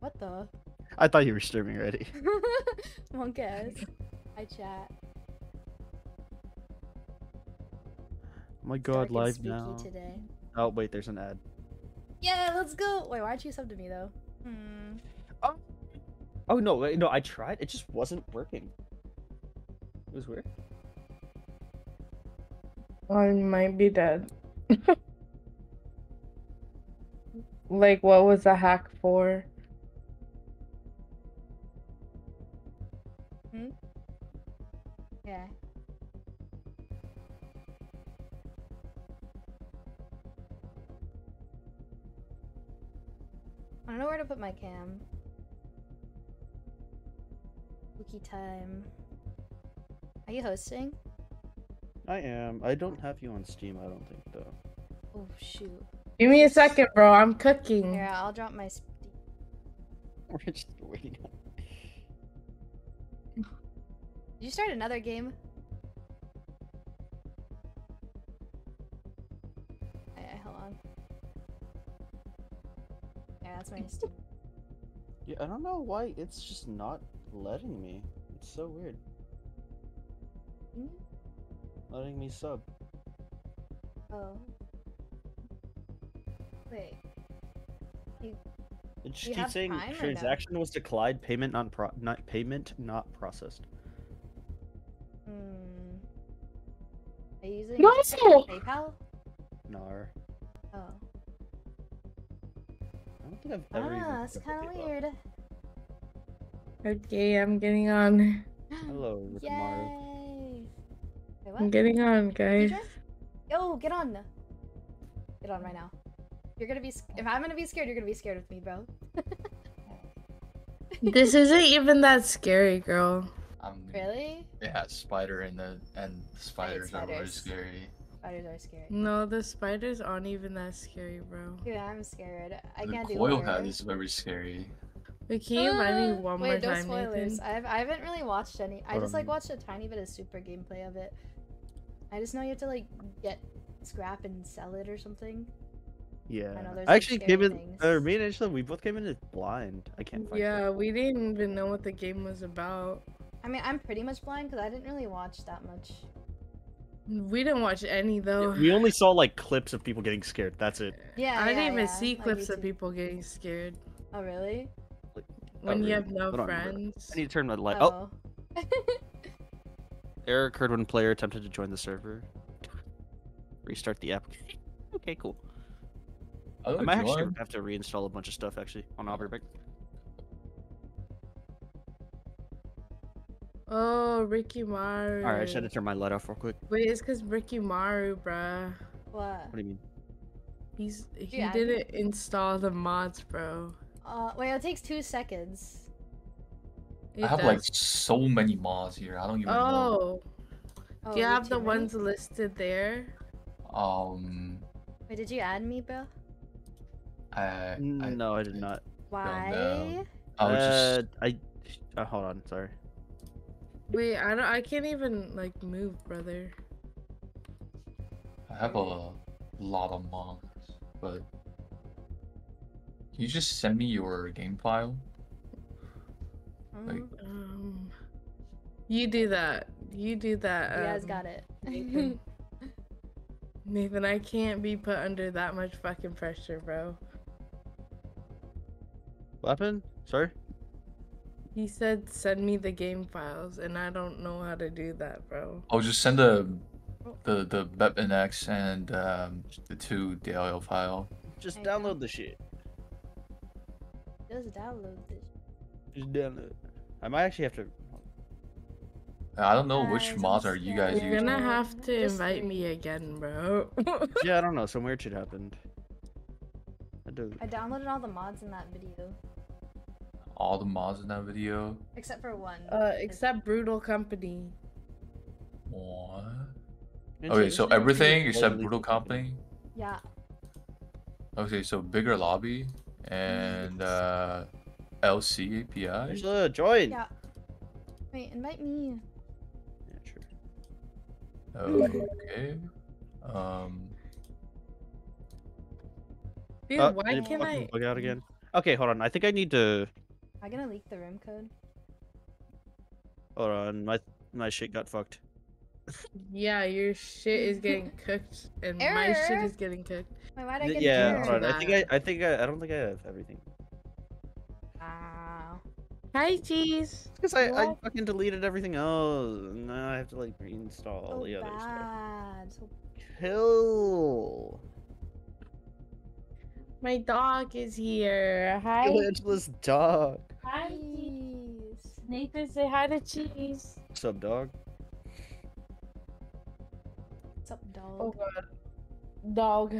What the? I thought you were streaming already. MonkaS. I chat. Oh my god, and live now. today. Oh wait, there's an ad. Yeah, let's go. Wait, why'd you sub to me though? Hmm. Oh no, wait, no, I tried. It just wasn't working. It was weird. I might be dead. like, what was the hack for? Yeah. I don't know where to put my cam. Wiki time. Are you hosting? I am. I don't have you on Steam. I don't think though. Oh shoot. Give me a second, bro. I'm cooking. Yeah, I'll drop my. We're just waiting. You start another game? Yeah, hold on. Yeah, that's my Steam. Yeah, I don't know why it's just not letting me. It's so weird. Hmm? Letting me sub. Oh. Wait. It just keeps saying Prime no? transaction was declined, payment not pro not payment not processed. Are you using No! PayPal? No. Oh. I don't think I've ever even Ah, that's kind of weird. Okay, I'm getting on. Hello, Rikamaru. Yay! Wait, I'm getting on, guys. join? Yo, get on! Get on right now. You're gonna be. If I'm gonna be scared, you're gonna be scared with me, bro. this isn't even that scary, girl. Um, Really? It has spider in it, and spiders are really scary. Spiders are scary. No, the spiders aren't even that scary, bro. Dude, I'm scared. I the can't do coil horror. head is very scary. Wait, can you remind me Ah, one Wait, more no time, spoilers. Nathan? I've, I haven't really watched any. I just like Um, watched a tiny bit of super gameplay of it. I just know you have to like get scrap and sell it or something. Yeah. know I like, actually came in. things. Uh, me and Angela, we both came in as blind. I can't find. Yeah, it. we didn't even know what the game was about. I mean, I'm pretty much blind because I didn't really watch that much. We didn't watch any though. We only saw like clips of people getting scared. That's it. Yeah, I didn't even yeah, see clips of people getting scared. Oh really? When you really? have no I don't friends. I need to turn my light. Oh, Oh. error occurred when player attempted to join the server. Restart the app. okay, cool. I I might actually have to reinstall a bunch of stuff actually on Alberbeck. Oh, Ricky Maru. Alright, I should had to turn my light off real quick. Wait, it's cause Ricky Maru, bruh. what? What do you mean? He's he Yeah, didn't install the mods, bro. Uh, wait, it takes two seconds. It I have like so many mods here. I don't even know. Oh, Oh, do you have the too many? ones listed there? Um, Wait, did you add me, bro? I, I, No, I did not. Why? know. I was Uh, just I. Uh, hold on, sorry. Wait, I don't. I can't even like move, brother. I have a lot of mods, but can you just send me your game file? Like, Mhm. Um, you do that. You do that. You guys um, got it. Nathan. Nathan, I can't be put under that much fucking pressure, bro. What happened? Sorry. He said send me the game files, and I don't know how to do that, bro. I'll just send the the the BepInEx and um, the two DLL file. Just There you go. download the shit. Just download this. Just download. I might actually have to. I don't know which mods are you guys scared. You're using. gonna have to invite me again, bro. Yeah, I don't know. Some weird shit happened. I do. I downloaded all the mods in that video, All the mods in that video. except for one. uh, except Brutal Company. What? Okay, so everything except Brutal company. Company. Yeah. Okay, so bigger lobby and uh, LC API. Angela, join. Yeah. Wait, invite me. Yeah, sure. Okay. Um. Dude, Uh, why did can't I? bug out again? Okay, hold on. I think I need to. Am I gonna leak the room code? Hold on. My my shit got fucked. Yeah, your shit is getting cooked, and my shit is getting cooked. Wait, why'd I Th- get yeah, error? hold on. I think I, I think I, I don't think I have everything. Wow. Hi, cheese. Because I, I fucking deleted everything else. and Now I have to like reinstall all So the other stuff. bad. So Kill. My dog is here. Hi. Kill Angela's dog. Hi, cheese. Nathan, say hi to cheese. What's up, dog? What's up, dog? Oh god. Dog.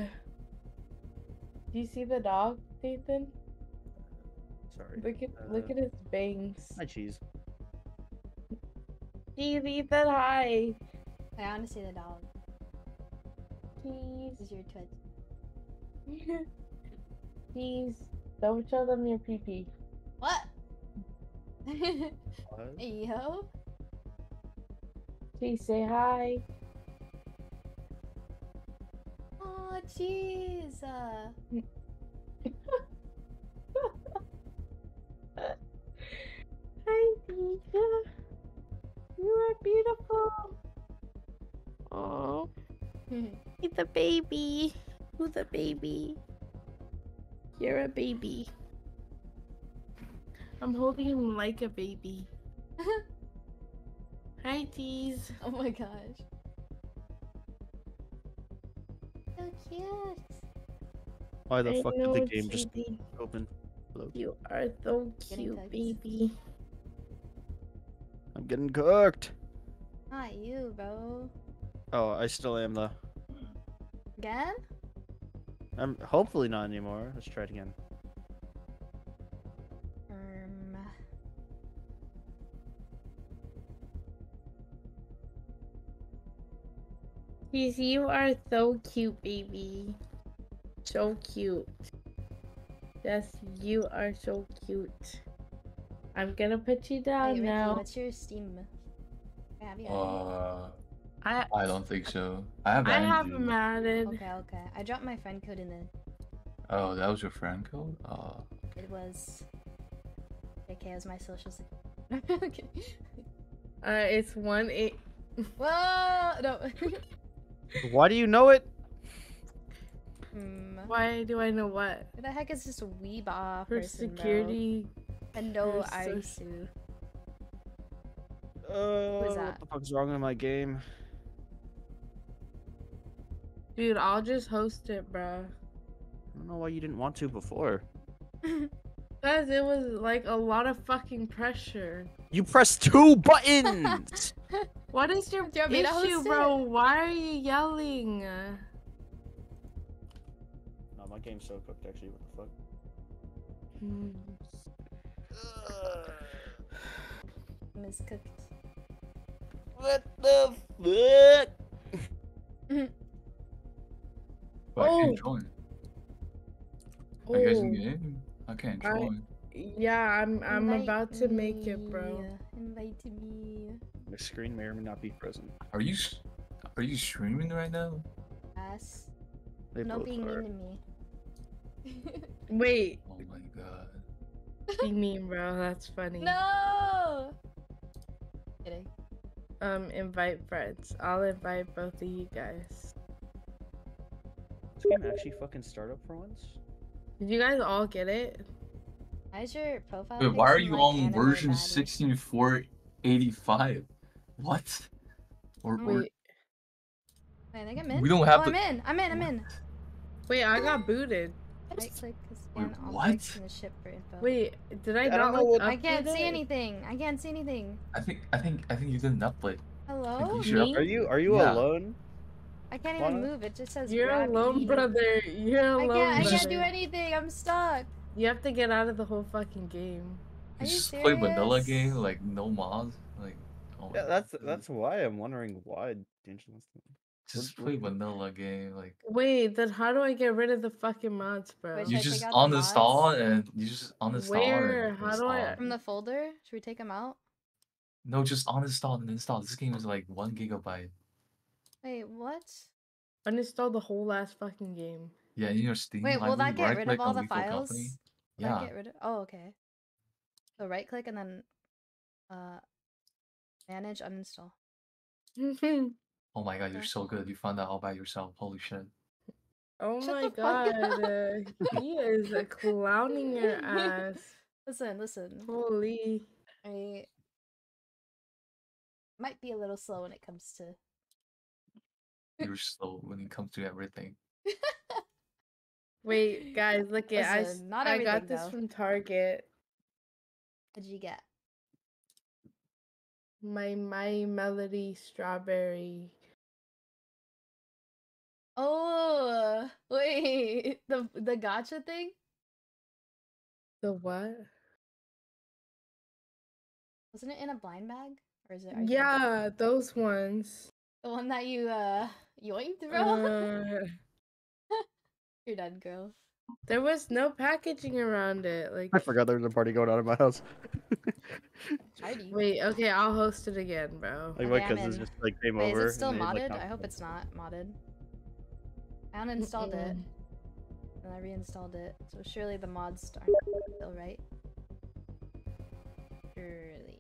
Do you see the dog, Nathan? Sorry. Look at look Uh, at his bangs. Hi, cheese. Cheese, Ethan, hi. I want to see the dog. Cheese. This is your twitch. Cheese. Don't show them your pee pee. What? What? yo. Cheese, say hi. Oh, jeez. Uh, Hi, Tisha. You are beautiful. Oh, he's a baby. Who's a baby? You're a baby. I'm holding him like a baby. Hi, Tease. oh my gosh. So cute. Why the I fuck did the game just Cheesy. open? Hello? You are so cute, cooked. baby. I'm getting cooked. Not you, bro. Oh, I still am though. Again? I'm hopefully not anymore. Let's try it again. Tease, you are so cute, baby. So cute. Yes, you are so cute. I'm gonna put you Hey, down Ricky, now. what's your Steam? I have you? Uh, I I don't think so. I have. I have you. him added. Okay, okay. I dropped my friend code in the. Oh, that was your friend code. Uh, It was. Okay, as my social. okay. Uh, it's one eight. Whoa! No. Why do you know it? Hmm. Why do I know what? Who the heck is this weeba For person, security. bro? Endo for soc- Aisu. Uh, that? What the fuck's wrong with my game? Dude, I'll just host it, bruh. I don't know why you didn't want to before. Guys, it was like a lot of fucking pressure. You pressed two buttons. What is your Do you want me to issue, host bro? Why are you yelling? no, my game's so cooked. Actually, what the fuck? Hmm. Miss Cooked. What the fuck? but I Oh. can't join. Are you guys in Oh, game? I can't I- join. Yeah, I'm I'm Invite about to make it, me, bro. Invite me. The screen may or may not be present. Are you? Are you streaming right now? Yes. They No being are. mean to me. Wait, Oh my god. be mean, bro. That's funny. no! Kidding. Um, invite friends. I'll invite both of you guys. This game actually fucking start up for once. Did you guys all get it? Why is your profile? Wait, why are you like on version baddie? 16485? What? Or, or Wait, Wait, I think I'm in. We don't have oh, to- I'm in. I'm in. I'm in. wait, I got booted. Right click scan Wait, objects what? in the ship for info. Wait, did I, I don't not know look what- I can't see anything. I can't see anything. I think I think I think you didn't upload. Hello? you should Me? Are you are you Yeah. alone? I can't even Lana? move. It just says You're alone, E. brother. You're alone. I alone. can't. I can't do anything. I'm stuck. You have to get out of the whole fucking game. Are You you just play vanilla game, like no mods, like. Oh Yeah, that's God. that's why I'm wondering why Angel wants. Just play vanilla game, like Wait, then how do I get rid of the fucking mods, bro? Wait, you just take the uninstall and you just uninstall. Where? And How do I- install. From the folder? Should we take them out? No, just uninstall and install. This game is like one gigabyte. Wait, what? Uninstall the whole last fucking game. Yeah, in your Steam Wait, will that get rid of all the files? Company. Or Yeah. Get rid of. Oh, okay. So right click and then, uh, manage uninstall. Oh my god, you're so good. You found that all by yourself. Holy shit. oh Shut my god. uh, he is uh, clowning your ass. Listen, listen. Holy. I might be a little slow when it comes to. You're slow when it comes to everything. Wait, guys, look at I, not I got this though. from Target. What did you get? My My Melody strawberry. Oh, wait. The the gotcha thing? The what? Wasn't it in a blind bag? Or is it? are you talking- Yeah, those ones. The one that you uh yoinked, bro? Uh, You're done, girl. there was no packaging around it. Like, I forgot there was a party going on in my house. Wait, okay, I'll host it again, bro. like my Okay, I'm cousins just like came Wait, over. is it still and they, like, modded? I hope it's not modded. I uninstalled it and I reinstalled it, so surely the mods aren't still right. Surely.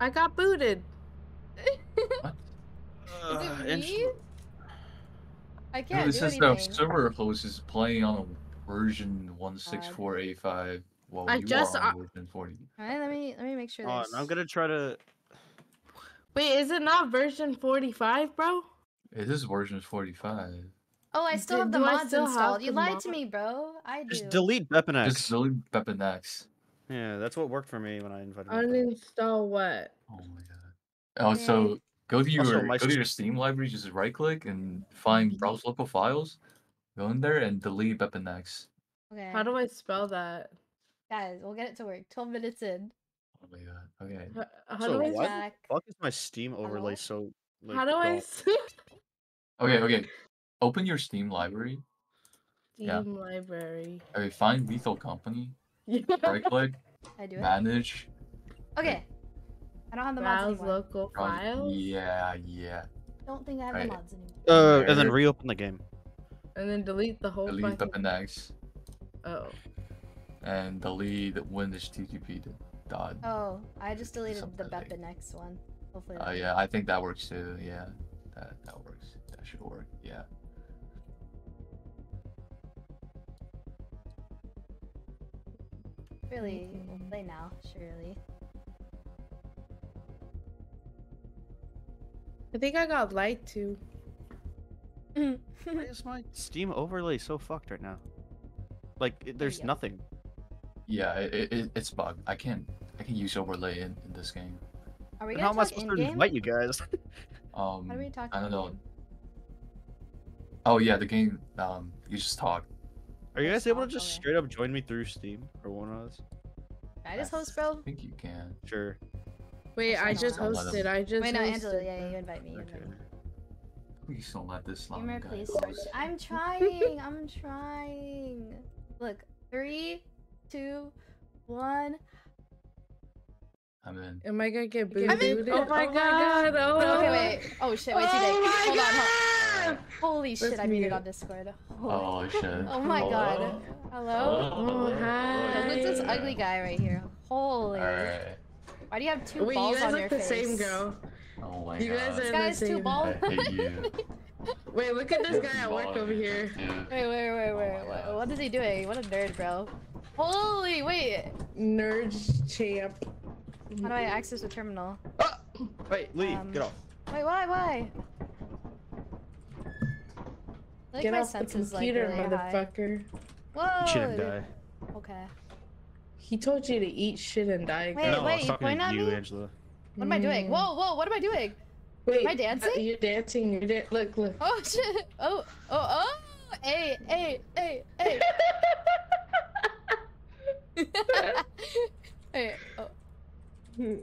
I got booted. What? is Uh, it and- me? I can't it do says the anything. server host is playing on a version 16485 while I you just- are I- on version 40. Alright, let me let me make sure. Hold on, there's- I'm gonna try to. Wait, is it not version 45, bro? It is version 45. Oh, I still Do- have the mods still have installed. You the lied to me, bro. I do. Just delete BepInEx. Just delete BepInEx. Yeah, that's what worked for me when I invited. my. Uninstall what? Oh my god. Oh, mm. so go to your Also, go to your Steam library, just right click and find mm-hmm. browse local files. Go in there and delete BepInEx. Okay. How do I spell that? Guys, we'll get it to work. 12 minutes in. Oh my god. Okay. H- How So do I? why the fuck is my Steam overlay Hello? so? Like, How do I? Okay, okay. Open your Steam library. Yeah. Steam library. Okay, find Lethal Company. Right click, I do it. manage. Okay. I don't have the mods Browse anymore. local run- files, Yeah, yeah. Don't think I have Right. the mods anymore. Uh, and then reopen the game. and then delete the whole Delete fucking. BepInEx Oh, and delete Windows TTP dot. Oh, I just deleted the Something like- Bepa one. Hopefully. Uh, yeah, I think that works too. Yeah, that that works. That should work. Yeah. Really, we'll play now, surely. I think I got light too. Why is my Steam overlay so fucked right now? Like, it, there's go. nothing. Yeah, it, it, it's bugged. I can't I can use overlay in, in this game. Are we gonna how am I supposed to game? invite you guys? Um, How do we talk? I don't know. in-game? Oh yeah, the game. Um, you just talk. Are you guys able to just okay. straight up join me through Steam or one of us? I just host, bro? I think you can. Sure. Wait, Also I just Don't let 'em- hosted. I just Wait, no, hosted, Angela. Yeah, bro. you invite me. You invite me. Please don't let this slime Gamer, please go. search. I'm trying. I'm trying. Look, three, two, one. I'm in. Am I gonna get I'm booted? Oh my oh god! Oh, Okay, wait. Oh shit, wait, too Oh big. my Hold on, hold god! Holy shit, Let's I muted mute. on Discord. Holy. Oh shit. Oh my god. Hello? Oh, hi. Look, this ugly guy right here. Holy. Alright. Why do you have two Wait, you balls guys on look your the face? same, girl. Oh my You guys god. are- This guy's the two balls. I hate you. Wait, look at this guy at work over here. Dude. Wait, wait, wait, Oh wait. my What, what is he doing? What a nerd, bro. Holy, wait. Nerd champ. How do I access the terminal? Oh! Wait, leave. Um, Get off. Wait, why, why? I Like Get my off the computer, like really high. motherfucker. Whoa. Shit and die. Okay. He told you to eat shit and die. Wait, no, wait, was you point at you, me? Angela. What am I doing? Mm. Whoa, whoa, what am I doing? Wait, am I dancing? uh, You're dancing. You're da- look, look. Oh shit. Oh, oh, oh. Hey, hey, hey, hey. hey, oh.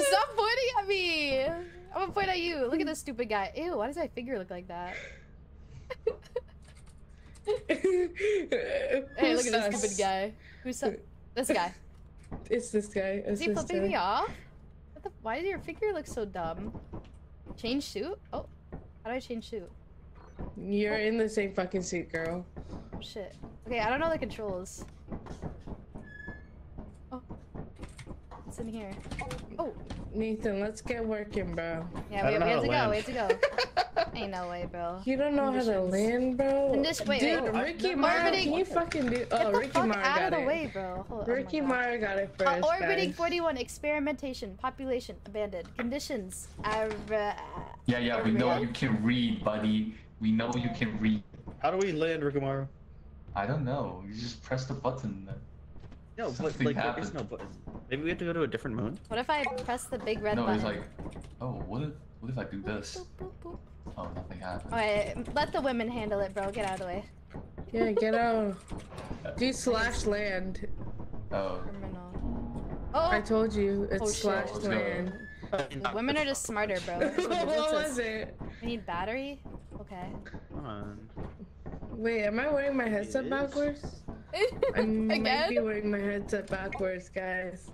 Stop pointing at me! I'm gonna point at you. Look at this stupid guy. Ew, why does my figure look like that? Hey, look at this stupid guy. Who's that? This guy. It's this guy. Is he this flipping guy. me off? What the, why does your figure look so dumb? Change suit? Oh, How do I change suit? You're in the same fucking suit, girl. Oh, shit. Okay, I don't know the controls. Oh. It's in here. Oh. Nathan, let's get working, bro. Yeah, we, we have to how go. We have to go. Ain't no way, bro. You don't know how to land, bro. Condition- wait, Dude, wait. Ricky I've Mara, can you fucking do? Get Oh, the Ricky fuck Mara out got of the it. way, bro. Hold, Ricky oh. Mara got it Uh, first, orbiting guys. 41. Experimentation. Population. Abandoned. Conditions. Uh, Yeah, yeah, we know you can read, buddy. We know you can read. How do we land Rikumaru? I don't know. You just press the button. then- No, but Something like there is no button. Maybe we have to go to a different moon. what if I press the big red no, button? it's like, oh, what if, what if I do this? Boop, boop, boop. Oh, nothing happened. Alright, let the women handle it, bro. Get out of the way. Yeah, get out. Do slash land. Oh, Criminal. Oh! I told you, it's Oh, slash Let's land. the women are just smarter, bro. what What's was it? We need battery? Okay. Come on. Wait, am I wearing my headset Yes. backwards? I might be wearing my headset backwards, guys.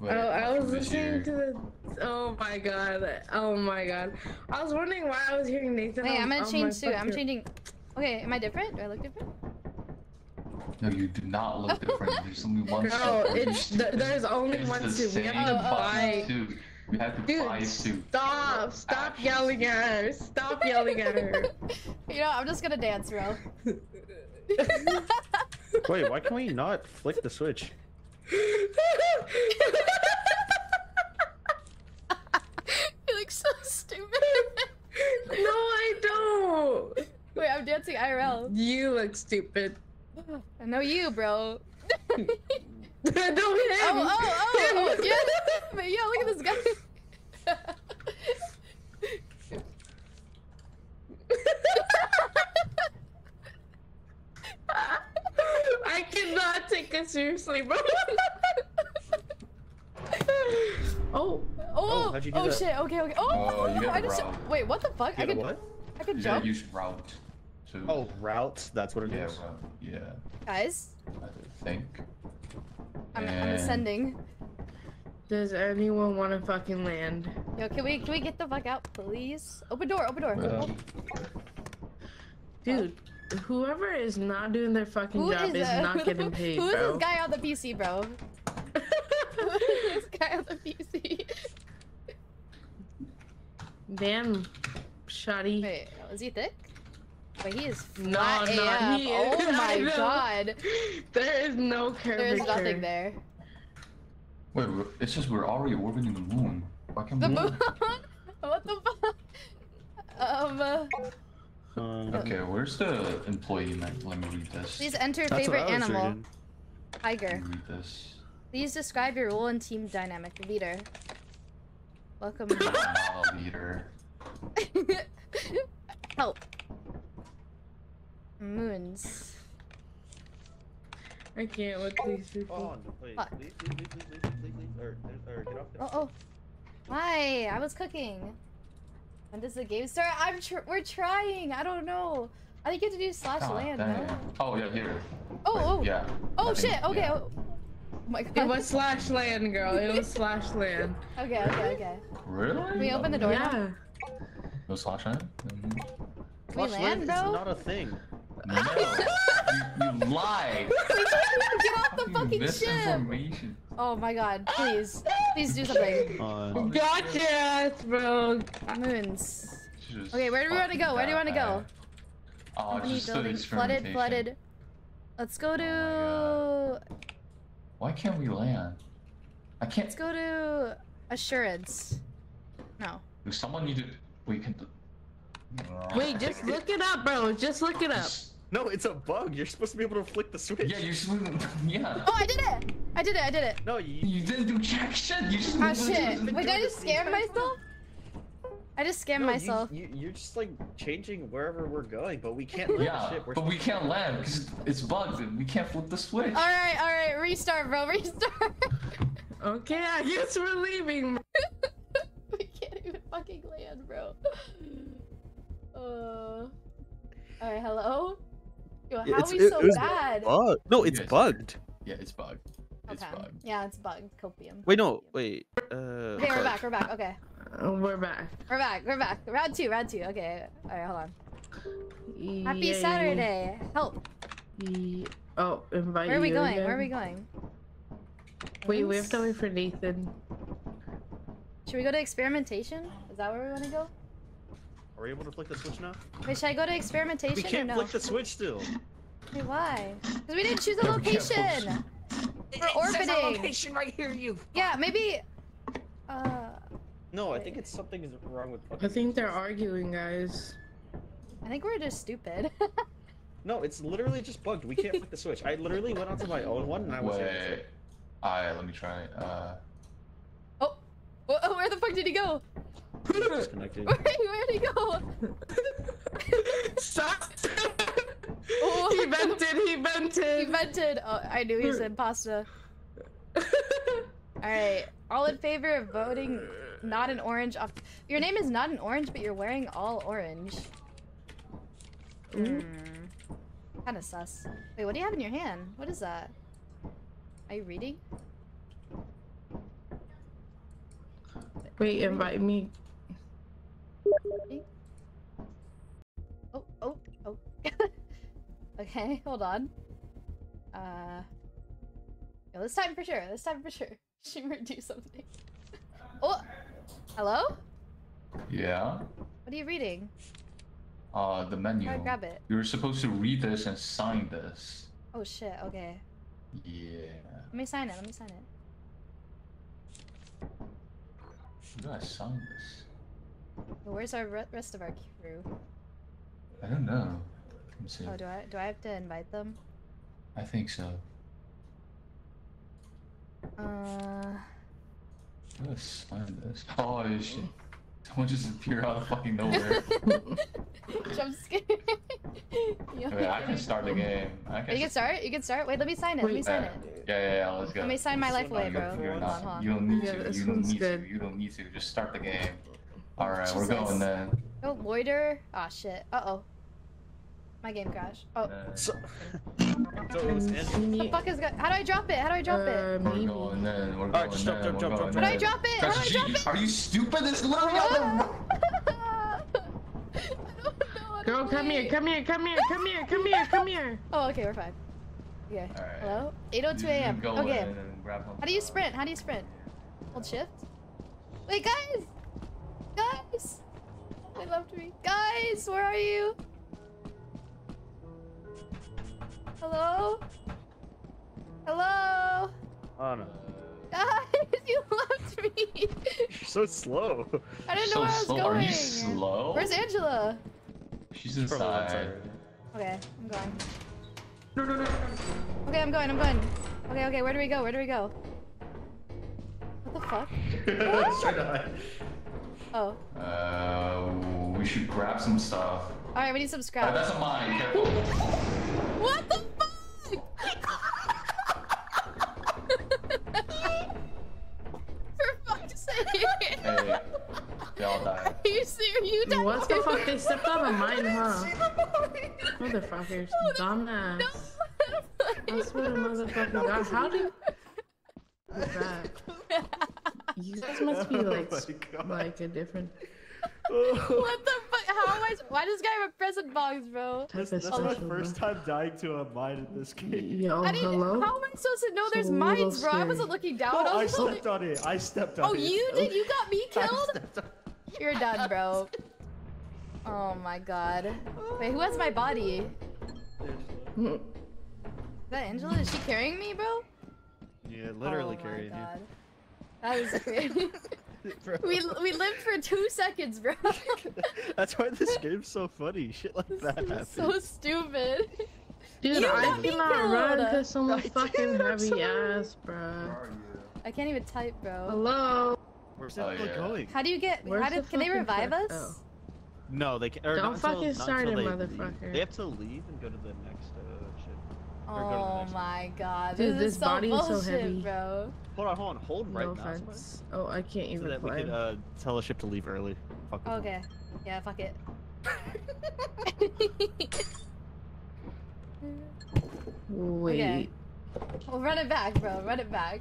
Wait, oh, I, I was listening your- to the. Oh my god. Oh my god. I was wondering why I was hearing Nathan. Wait, on- I'm gonna on change suit. I'm changing. Okay, am I different? Do I look different? No, you do not look different. There's only one No, suit. You're it's stupid. th- there's only It's one the suit. We same have to Oh, oh, buy. suit. We have to Dude, buy a suit. Stop! Stop Actions. yelling at her! Stop yelling at her! You know, I'm just gonna dance, bro. Wait, why can we not flick the switch? You look so stupid. no, I don't. Wait, I'm dancing IRL. You look stupid. I know you, bro. don't hit him. Oh, oh, oh, oh, yeah, but yeah, look at this guy. I cannot take it seriously, bro. Oh. oh, Oh, how'd you do oh that? shit, okay, okay. Oh, Oh, you gotta I just, route. wait, what the fuck? I You know could, what? I could jump. gotta use route. To, Oh, routes. That's what it yeah, is. route. Yeah, Guys, I think. I'm, I'm ascending. does anyone want to fucking land? Yo, can we, can we get the fuck out, please? Open door, open door. Well, oh. Dude, whoever is not doing their fucking Who job is, is uh, not getting paid, Who is bro. this guy on the PC, bro? Who is this guy on the PC? Damn, shoddy. Wait, is he thick? Wait, he is No, flat no, AF. he Oh is. I my god. There is no curvature. There's nothing there. wait, it says we're already orbiting the moon. Why can't The we? moon? what the fuck? Um, uh, Um, Okay, where's the employee? Man? Let me read this. please enter that's favorite animal. reading. Let Tiger. me read this. Please describe your role and team dynamic. Leader. Welcome. I'm not a leader. Help. Moons. I can't with these people. On, please, Fuck. please, please, please, please, please, please, please, or, or get off. Get Oh, oh. Why? I was cooking. When does the game start? I'm tr- we're trying. I don't know. I think you have to do slash God land, no? Oh yeah, here. Oh, Wait, oh. Yeah. Oh nothing- shit. Okay. yeah. Oh. oh my god. It was slash land, girl. It was slash land. Okay, okay, okay. Really? Can we open the door now? Yeah. No slash in? Mhm. Slash land, is not a thing. No. you, you lied. We can't even get off the fucking ship. Oh my god. Please. Please do something. On. Got your ass, bro. Moons. Just Okay, where do we want to go? Where do you want to go? Oh, Company just the building. Flooded, flooded. Let's go oh to. Oh Why can't we land? I can't. Let's go to assurance. No. Does someone need to? We can. Wait, just look it up, bro. Just look it up. No, it's a bug. You're supposed to be able to flick the switch. Yeah, you just. Yeah. Oh, I did it! I did it! I did it! No, you. You didn't do jack shit. You just. Oh shit! Wait, did I just doing it scam myself? I just scammed No, myself. You, you, are just like changing wherever we're going, but we can't land the Yeah, ship. We're but we can't land because it's bugged and we can't flip the switch. Alright, alright, restart, bro, restart. Okay, I guess we're leaving. we can't even fucking land, bro. Uh. Alright, hello? Yo, how are we so bad? Bug. No, it's Yes. bugged. Yeah, it's bugged. It's Okay. bugged. Yeah, it's bugged. Copium. Wait, no, wait. Uh, Okay, we're back, we're back, okay. Uh, we're back. We're back. We're back. Round two. Round two. Okay. All right. Hold on. Happy Yay. Saturday. Help. Ye- Oh, invite Where are we you going? again. Where are we going? Wait, we have to wait for Nathan. Should we go to experimentation? Is that where we want to go? Are we able to flick the switch now? Wait, should I go to experimentation We can't or no? flick the switch still. Wait, why? Because we didn't choose a Yeah, we can't flick location. We're orbiting. location right here, you. Yeah, maybe. Uh, No, I think it's something is wrong with. I think they're arguing, guys. I think we're just stupid. No, it's literally just bugged. We can't flick the switch. I literally went onto my own one and I was. Wait. Alright, let me try. Uh, oh, Wh- where the fuck did he go? Disconnected. Where, where'd he go? Stop! Oh. he vented, he vented! He vented! vented. Oh, I knew he said pasta. All right. All in favor of voting not an orange off. Your name is not an orange, but you're wearing all orange. Hmm. Kind of sus. Wait, what do you have in your hand? What is that? Are you reading? Wait, invite me. Oh, oh, oh. okay, hold on. Uh. Yo, this time for sure. This time for sure. Shimmer, do something. Oh! Hello? yeah. What are you reading? Uh, the menu. I grab it? You're supposed to read this and sign this. Oh shit, okay. Yeah. Let me sign it, let me sign it. Do I sign this? But Where's our re- rest of our crew? I don't know. Let me see. Oh, do I do I have to invite them? I think so. Uh, How do I sign this? Oh shit. Someone just appeared out of fucking nowhere. jump scare. Yo. Wait, I can start the game. I can You can start. You can start. Wait, let me sign it. Let me sign Yeah, it. yeah, yeah, yeah, let's go. Let me sign my life away, bro. you're- You're Hold on, hold on. you don't need Yeah, to. this You don't need good. to. You don't need to. Just start the game. All right, we're going then. Oh, loiter. Ah, shit. Uh oh. My game crashed. Oh, So, so it was Andrew. the fuck is go- How do I drop it? How do I drop it? Uh, we're maybe. going then. We're going Alright, just jump, then. jump, we're jump, jump, How do I then. drop it? How do I drop it? Are you stupid? It's literally on the. I don't know. how to Girl, come here, come here, come here, come here, come here, come here. Oh, okay, we're fine. Okay. Alright. Hello? You 8:02 a.m. go Okay. in and grab. How do you sprint? How do you sprint? Hold shift. Wait, guys! Guys! They left me. Guys, where are you? Hello? Hello? Oh no. Guys, you left me. You're so slow. I didn't know so where I was slow. going. Are you slow? Where's Angela? She's Probably inside. Okay, I'm going. No, no, no. Okay, I'm going, I'm going. Okay, okay, where do we go? Where do we go? What the fuck? Try to hide. Oh. Uh, we should grab some stuff. Alright, we need some Uh, scrap. that's a mine. Careful. What the fuck? For fuck's sake! Hey, they all died. Are you serious? You died What the fuck? They stepped on a mine, huh? Motherfuckers. No, Dumbass. No! I swear to motherfucking god. How do What's that? You guys must be oh like, Oh like a different what the fuck? How am I? Why does this guy have a present box, bro? type This, of this is my first time dying to a mine in this game. Yo, I didn't. hello? How am I supposed to know It's there's mines, bro? I wasn't looking down. Oh, no, I I was looking- stepped on it. I stepped on Oh, it. you did? You got me killed? on- You're done, bro. Oh my god. Wait, who has my body? Is that Angela? Is she carrying me, bro? Yeah, literally oh my carried god. That is crazy. you. Bro. we we lived for two seconds, bro. That's why this game's so funny. Shit like that happens. so stupid. Dude, You I cannot run because someone's I fucking did, I'm heavy sorry. ass, bruh. I can't even type, bro. Hello? Where's Oh, that yeah. going? How do you get? Where's how the did? Can they revive truck? us? No, they can. Or Don't not until, fucking start it, they leave. They have to leave and go to the next uh, ship. Or go the Oh next one. my god, Dude, this, this is so body is so heavy. bro. Hold on, hold on, hold right no now. offense. Oh, I can't So even that we climb. can uh, tell the ship to leave early. Fuck with them. Okay, yeah, fuck it. Wait. Okay. Well, run it back, bro. Run it back.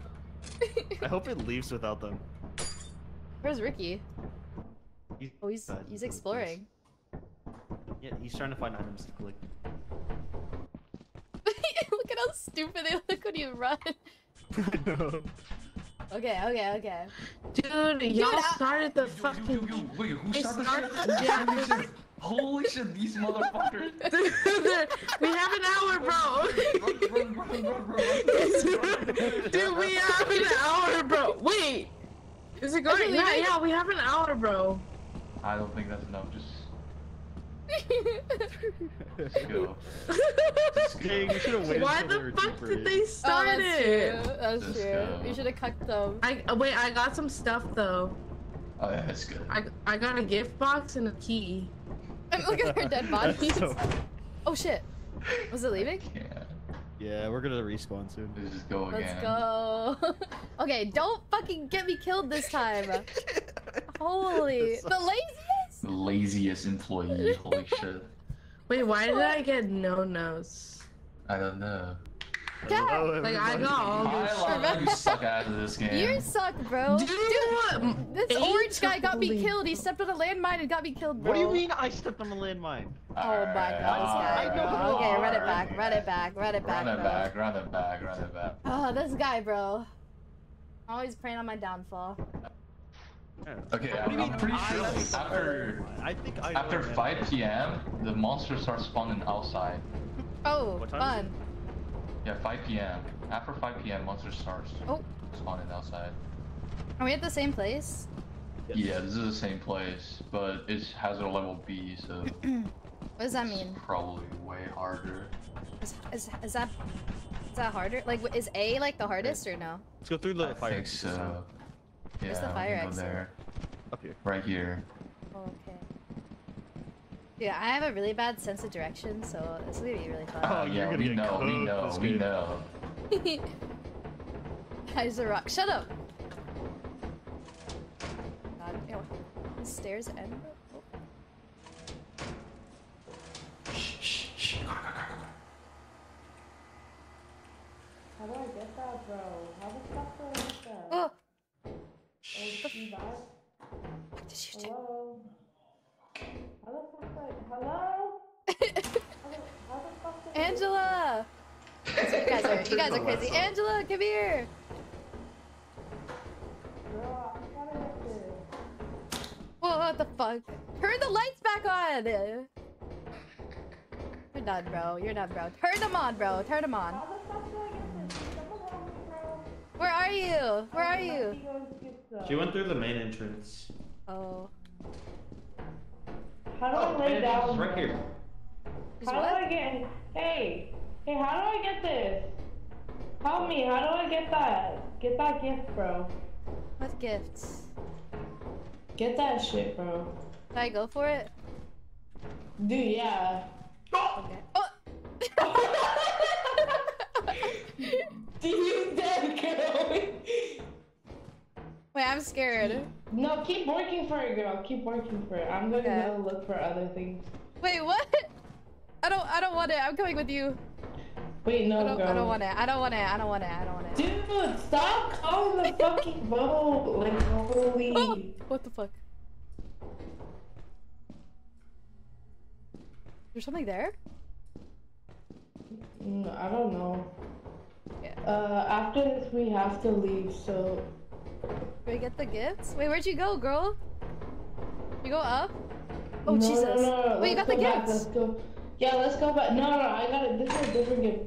I hope it leaves without them. Where's Ricky? He's, Oh, he's Bad he's for the exploring. yeah, he's trying to find items to collect. look at how stupid they look when you run. No. Okay, okay, okay. Dude, y'all I- started the Yo, yo, fucking. yo, yo, wait, who They started started- shit? Holy shit! Holy shit, these motherfuckers! we have an hour, bro. Run, run, run. Dude, we have an hour, bro. Wait. Is it going? Are you Yeah, yeah, we have an hour, bro. I don't think that's enough. Just, just go. Just go. Dang, we should have waited Why the fuck did in. they oh, start that's it? true. That's Let's true. go. You should have cut them. I wait. I got some stuff though. Oh, yeah, that's good. I I got a gift box and a key. And look at her dead That's bodies. so- Oh shit. Was it leaving? Yeah, Yeah, we're gonna respawn soon. let's just go again. Let's go. okay, don't fucking get me killed this time. Holy. The laziest? The laziest employee. Holy shit. Wait, why did I get no nos? I don't know. Yeah, Hello, like, I everybody. got all I this love that you suck ass at this game. You suck, bro. Dude, this eight orange guy got me killed. He stepped on a landmine and got me killed, bro. What do you mean I stepped on a landmine? Oh my god, this guy. I know. bro. Okay, run it back, run it back, run it back, Run it back, run it back, run it back. Oh, this guy, bro. Always praying on my downfall. Okay, What I'm, I'm pretty I sure like, after? I think I after 5 p.m. the monsters start spawning outside. Oh, What time is fun. Yeah, 5 p.m. After 5 p.m. monsters start Oh. spawning outside. Are we at the same place? Yeah, this is the same place, but it has a level B, so What does that mean? probably way harder. Is, is, is that is that harder? Like, is A like the hardest or no? Let's go through the I fire. think so. Yeah, Where's the fire can exit? there. Up here. Right here. Oh, okay. Yeah, I have a really bad sense of direction, so this is gonna be really Oh, fun. you're yeah, gonna we get know, we cooked know, we game. know. Guys, a rock. Shut up. God, ew. The stairs end. Oh. Shh, shh, shh. Go, go, go, go. How do I get that, bro? How the fuck do I get that? Oh, Hello? Hello? I... Angela! You guys are you guys are crazy. Angela, come here. Whoa, what the fuck? Turn the lights back on. You're done, bro. You're done, bro. Turn them on, bro. Turn them on. Where are you? Where are you? Ego is good stuff. She went through the main entrance. Oh. How do Oh, I lay main down? entrance right here. Is How do? I get? Hey, hey, how do I get this? Help me! How do I get that? Get that gift, bro. What gifts? Get that shit, bro. Should I go for it? Dude, yeah. Oh! Okay. Oh! Do you dead girl? Wait, I'm scared. no, keep working for it, girl. Keep working for it. I'm gonna Okay. go look for other things. Wait, what? I don't I don't want it. I'm coming with you. Wait, no, I don't girl. I don't want it. I don't want it. I don't want it. I don't want it. Dude, stop calling the fucking boat. Like, holy. Oh, what the fuck? There's something there? Mm, I don't know. Yeah. Uh, after this, we have to leave, so. Did we get the gifts? Wait, where'd you go, girl? You go up? Oh, no, Jesus. No, no. Wait, you got the back, gifts? Let's go. Yeah, let's go back. No, no, I got it. This is a different gift.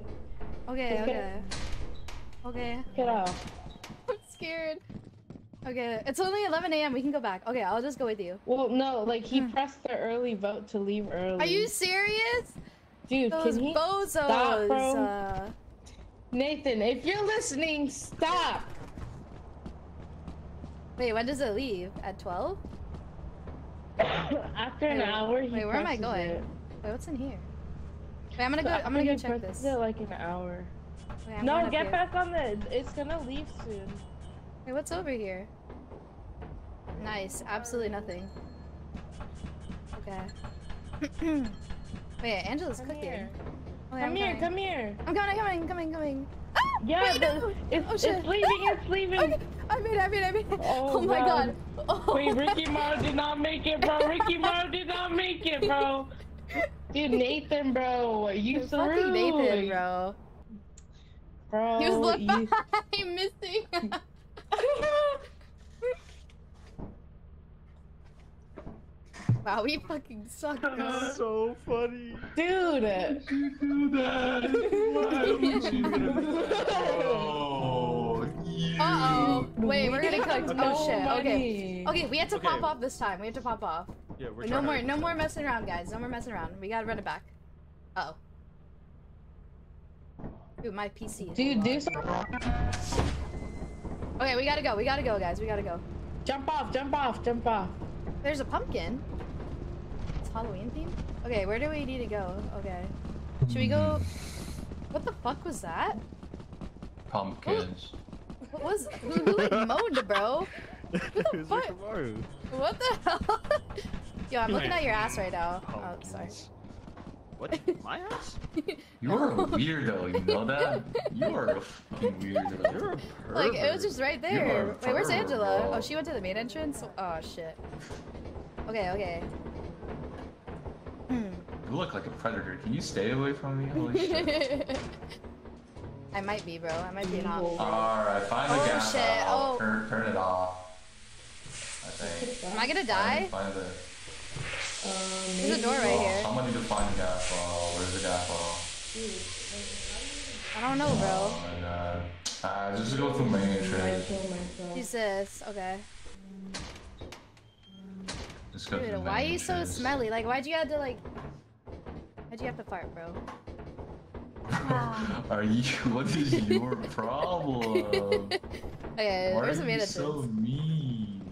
Okay, Let's okay. get- Okay. Get out. I'm scared. Okay, it's only 11 a.m. We can go back. Okay, I'll just go with you. Well, no, like he Hmm. pressed the early vote to leave early. Are you serious? dude? Those Can he bozos. stop, bro? uh, Nathan, if you're listening, stop. Wait, when does it leave? At 12? After an Wait, hour, he wait, where am I going? It. Wait, what's in here? Wait, I'm gonna go. So I'm gonna go he check this. It like an hour. Wait, no, get here. back on the. It's gonna leave soon. Wait, what's over here? Nice. Absolutely nothing. Okay. Wait, Angela's Come cooking. here. Oh, wait, Come I'm here, coming. come here. I'm coming, I'm coming, I'm coming, coming. Ah! Yeah, Wait, the- no! It's, Oh, it's leaving, it's leaving. Okay. I made it, I made it, I made it. Oh, Oh, my god. God. Oh. Wait, Ricky Morrow did not make it, bro. Ricky Morrow did not make it, bro. Dude, Nathan, bro, you through? Fucking Nathan, bro. Bro, He was left you- behind missing. wow, we fucking suck, bro. so funny. dude. Oh, you. Uh oh. Wait, we're getting cooked. Oh shit. Okay. Okay, we have to pop off this time. We have to pop off. Yeah, we're no more, no more messing around, guys. No more messing around. We gotta run it back. Uh oh. Dude, my PC. Dude, do some. Okay, we gotta go. We gotta go, guys. We gotta go. Jump off, jump off, jump off. There's a pumpkin. It's Halloween themed. Okay, where do we need to go? Okay. Should we go? What the fuck was that? Pumpkins. What was? Who, who like moaned, bro? it was fuck? What the hell? Yo, I'm looking at your ass right now. Oh, sorry. What? My ass? You're a weirdo, you know that? You're a fucking weirdo. You're a pervert. Like it was just right there. Wait, where's Angela? bro. Oh, she went to the main entrance. Oh shit. Okay, okay. Hmm. You look like a predator. Can you stay away from me? Holy shit. I might be, bro. I might be an op. Alright, find the Oh, gas shit. out. Oh. Turn, turn it off. I think. Am I gonna die? find the. Um, There's a door right oh, here. Someone need to find the gas ball. Where's the gas ball? I don't know, bro. Oh my god. Uh, just go through main I entrance. Jesus. Okay. Just go Dude, why are you so smelly? Like, why'd you have to like? Why'd you have to fart, bro? Ah. Are you? What is your problem? Okay, Why where's are the main you so mean?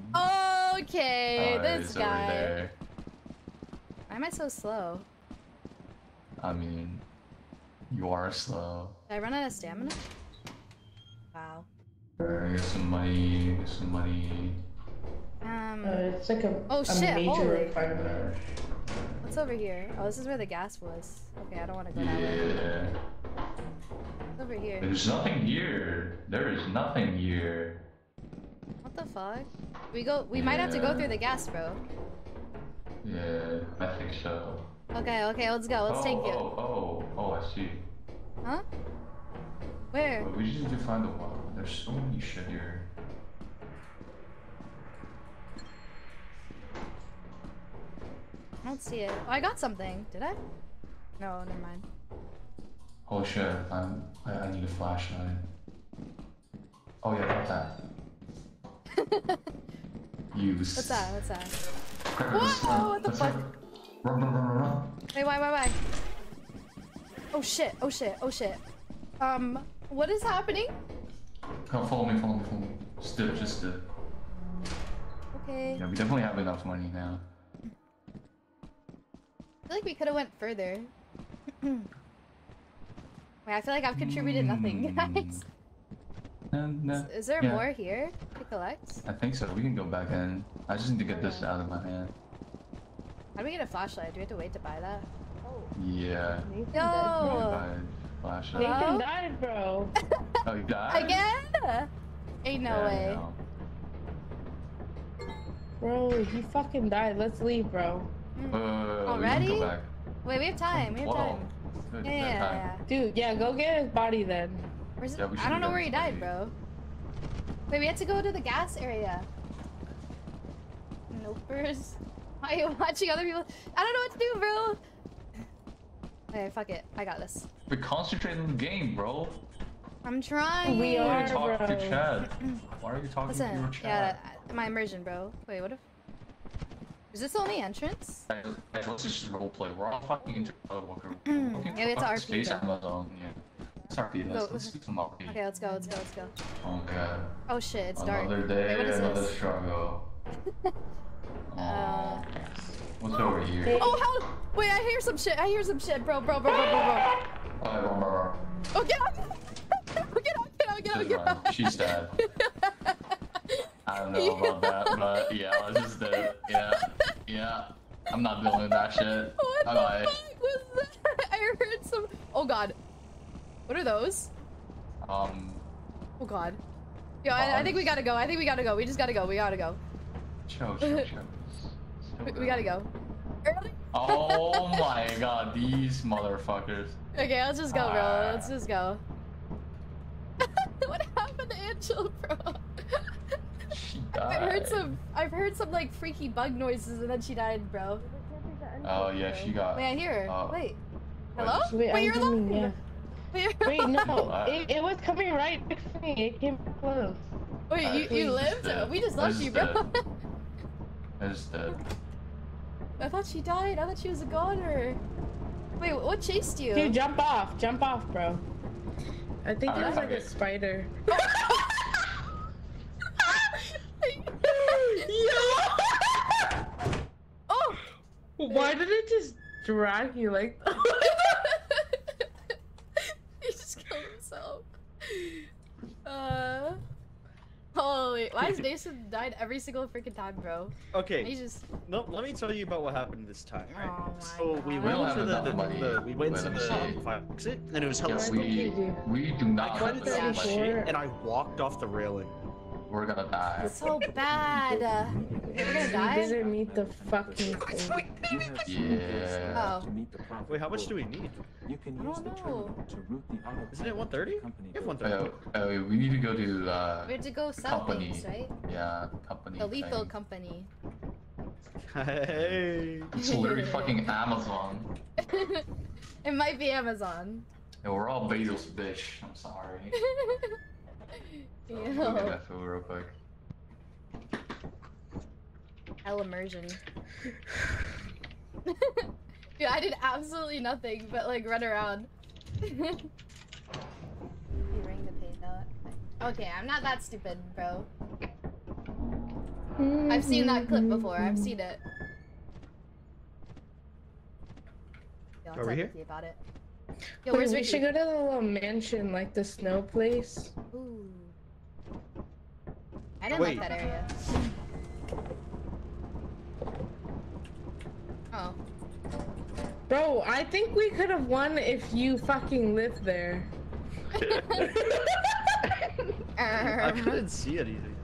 Okay, Alright, this it's guy. Why am I so slow? I mean, you are slow. Did I run out of stamina? Wow. Alright, get some money. Get some money. Um, Uh, it's like a, Oh, a shit, major holy. refinement. What's over here? Oh, this is where the gas was. Okay, I don't want to go that way. Yeah. What's over here? There's nothing here. There is nothing here. What the fuck? We go. We might have to go through the gas, bro. Yeah, I think so. Okay, okay, let's go. Let's oh, take you. Oh, oh, oh, I see. Huh? Where? But we just need to find the one. There's so many shit here. I don't see it. Oh, I got something. Did I? No, never mind. Oh shit, I'm, I, I need a flashlight. Oh yeah, got that. Use. What's that? What's that? Grab Whoa, what the fuck? Run, run, run, run, run. Wait, why, why, why? Oh shit! Oh shit! Oh shit! Um, what is happening? Come follow me, follow me, follow me. Just do it, just do it. Okay. Yeah, we definitely have enough money now. I feel like we could have went further. Wait, I feel like I've contributed nothing, guys. And, uh, Is there yeah, more here to collect? I think so. We can go back in. I just need to get this out of my hand. How do we get a flashlight? Do we have to wait to buy that? Oh. Yeah. Nathan We died. Yo! flashlight. Nathan died, bro. Oh, you died? Again? Ain't no Yeah, way. know. Bro, he fucking died. Let's leave, bro. Mm. Uh, Already? go. Wait, we have time. We have Whoa. time. Yeah, yeah, yeah, time. yeah. Dude, yeah, go get his body then. Where's it? Yeah, I don't know where he died, bro. Wait, we had to go to the gas area. Nopers. Why are you watching other people? I don't know what to do, bro. Okay, fuck it. I got this. We concentrate on the game, bro. I'm trying. We Why are, are you talking bro. to Chad? Why are you talking to Listen, your yeah, chat? uh, my immersion, bro. Wait, what if? Is this the only entrance? Hey, hey, let's just roleplay. We're all fucking into Walker. Yeah, it's RP Space. Amazon. Yeah. It's RP. Let's, let's do some RP. Okay, let's go. Let's go. Let's go. Oh god. Oh shit, it's dark. Another day, Wait, what is another this? struggle. Uh, What's over here? Oh how? Wait, I hear some shit. I hear some shit, bro, bro, bro, bro, bro, bro. Oh, bro, bro, bro. Oh, get out! Get out! Get out! Get out! Get out! Get out! She's dead. I don't know about that, but yeah, let's just do it. Yeah, yeah. I'm not dealing with that shit. What Bye the fuck was that? I heard some. Oh god. What are those? Um, Oh god. Yo, I, I think we gotta go. I think we gotta go. We just gotta go. We gotta go. Chill, chill, chill. We, we gotta go. Early? Oh my god, these motherfuckers. Okay, let's just go, bro. Ah. Let's just go. what happened to Angel, bro? She I've heard some. I've heard some like freaky bug noises, and then she died, bro. Oh yeah, she got. Wait, I hear her. Oh. Wait. Wait, Hello? Wait, I'm you're coming, alive. Wait, Wait, no, it, it was coming right next to me. It came close. Wait, you, I- you I lived? just, uh, we just I lost just, you, bro. uh, I just dead. I thought she died. I thought she was a goner. Wait, what chased you? Dude, jump off. Jump off, bro. I think it was like a spider. Why did it just drag you like that? he just killed himself. Uh. Holy. Why has Mason died every single freaking time, bro? Okay. He Okay, just. no, let me tell you about what happened this time. Right? Oh my so we God. We went to the, enough the, money. the we went Wait, to the fire exit, and it was hella Yeah, spooky. we we do not I have tried to enough say money. shit, and I walked off the railing. We're gonna die. So bad. Uh, we're gonna You die? didn't meet the fucking thing. Yeah. Oh. Wait, how much do we need? You can I use don't the know. terminal to route the auto Isn't it 130? company We have 130. Uh, uh, we need to go to uh, We have to go sell Company. things, right? yeah, company. The lethal thing. company. Hey. It's literally fucking Amazon. it might be Amazon. And we're all Bezos, bitch. I'm sorry. So, Go get Ew. that food real quick. Hell immersion. Dude, I did absolutely nothing but like run around. you ring the pay note. Okay, I'm not that stupid, bro. I've seen that clip before. I've seen it. Yo, Are let's we here? you about it. Yo, Wait, we should go to the little mansion, like the snow place. Ooh. I didn't Wait. like that area. Oh. Bro, I think we could have won if you fucking lived there. I Um, couldn't see anything.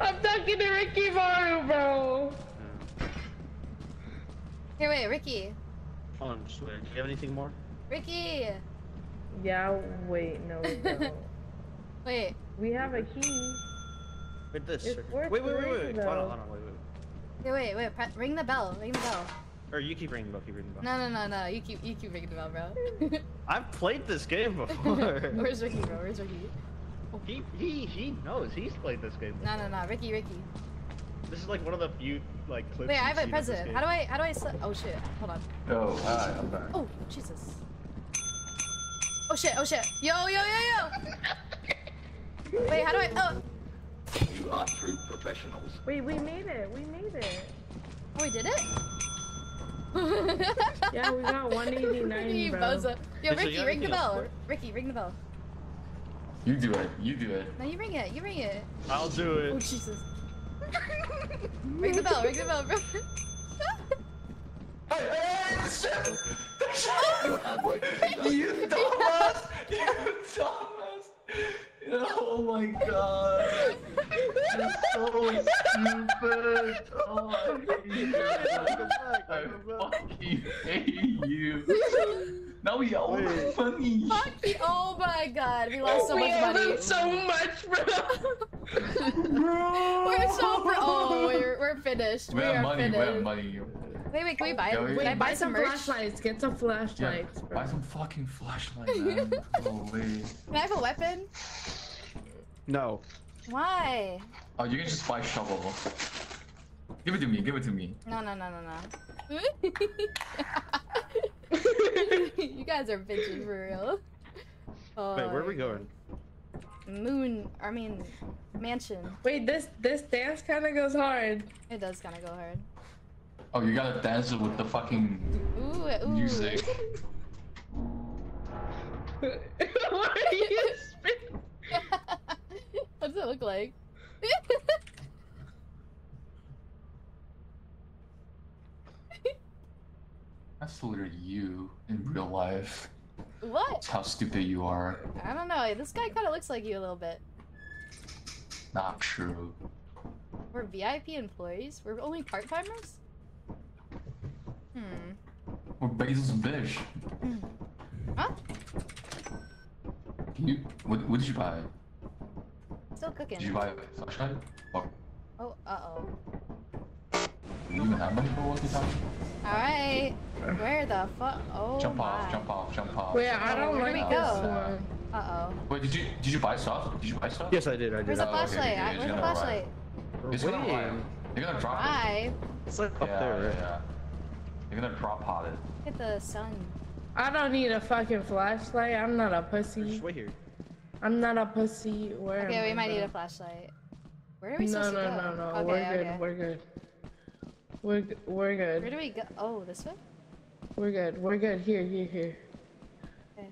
I'm talking to Ricky Maru, bro. Here, wait, Ricky. Hold on, just wait. Do you have anything more? Ricky! Yeah, wait, no, we don't. Wait, we have a key. Wait, this. It's or- worth Wait, wait, wait, wait, wait. Hold on, hold on, wait, wait. here, wait, wait. Pre- ring the bell. Ring the bell. Or you keep ringing the bell, keep ringing the bell. No, no, no, no. You keep, you keep ringing the bell, bro. I've played this game before. Where's Ricky, bro? Where's Ricky? Oh, he, he, he knows. He's played this game before. No, no, no. Ricky, Ricky. This is like one of the few like clips. Wait, I have a seen of this president. game. How do I, how do I? Oh shit. Hold on. Oh, hi, I'm back. Oh, Jesus. Oh shit. Oh shit. Yo, yo, yo, yo. Wait, how do I? Oh, You are true professionals. Wait, we made it. We made it. oh, we did it. Yeah, we got 189, you bro. bozo. Yo, Wait, Ricky, got ring the bell. for? Ricky, ring the bell. You do it. You do it. No, you ring it. You ring it. I'll do it. Oh. Jesus. ring the bell. Ring the bell, bro. you dumbass! You dumbass! Oh my god! You're so stupid! Oh, I hate you. I fucking hate you. Now we owe Wait. them money. Fuck you. Oh my god, we lost so we much owe money. them so much, bro. Bro! We're so bro. Oh, we're, we're finished. We We have are money, we have money. Wait, wait, can we buy Yeah, it? we- Can I buy, some merch? flashlights. Get some flashlights, bro. buy some fucking flashlight, man. Holy. Can I have a weapon? No. Why? Oh, you can just buy shovel. Give it to me, give it to me. No, no, no, no, no. you guys are bitching for real. Oh, Wait, where are we going? Moon, I mean, mansion. Wait, this this dance kind of goes hard. It does kind of go hard. Oh, you gotta dance it with the fucking Ooh, ooh. music. what are you spitting? What does it look like? That's literally you in real life. what? That's how stupid you are. I don't know. This guy kind of looks like you a little bit. not true. We're VIP employees? We're only part timers? Hmm. We're Basil's fish. Huh? You, what, what did you buy? Still cooking. Did you buy a flashlight? Or Oh, uh oh. do you even have money for a walkie-talkie? Alright. Where the fuck? Oh jump my. off, jump off, jump off. Wait, I don't where like do we this go? one. Uh oh. Wait, did you did you buy stuff? Did you buy stuff? Yes, I did. I did. Where's the Oh, okay, flashlight? okay, I- Where's the gonna arrive. flashlight? It's gonna arrive. You're gonna drop it. Five. It's like up yeah, there, yeah, right? yeah. You're gonna drop pod it. Look at the sun. I don't need a fucking flashlight. I'm not a pussy. Just wait here. I'm not a pussy. Where Okay, we might need a flashlight. Where are we No, supposed no, to go? no, no. no, Okay, we're okay. good. We're good. We're we're good. Where do we go? Oh, this way? We're good. We're good. Here, here, here. Okay.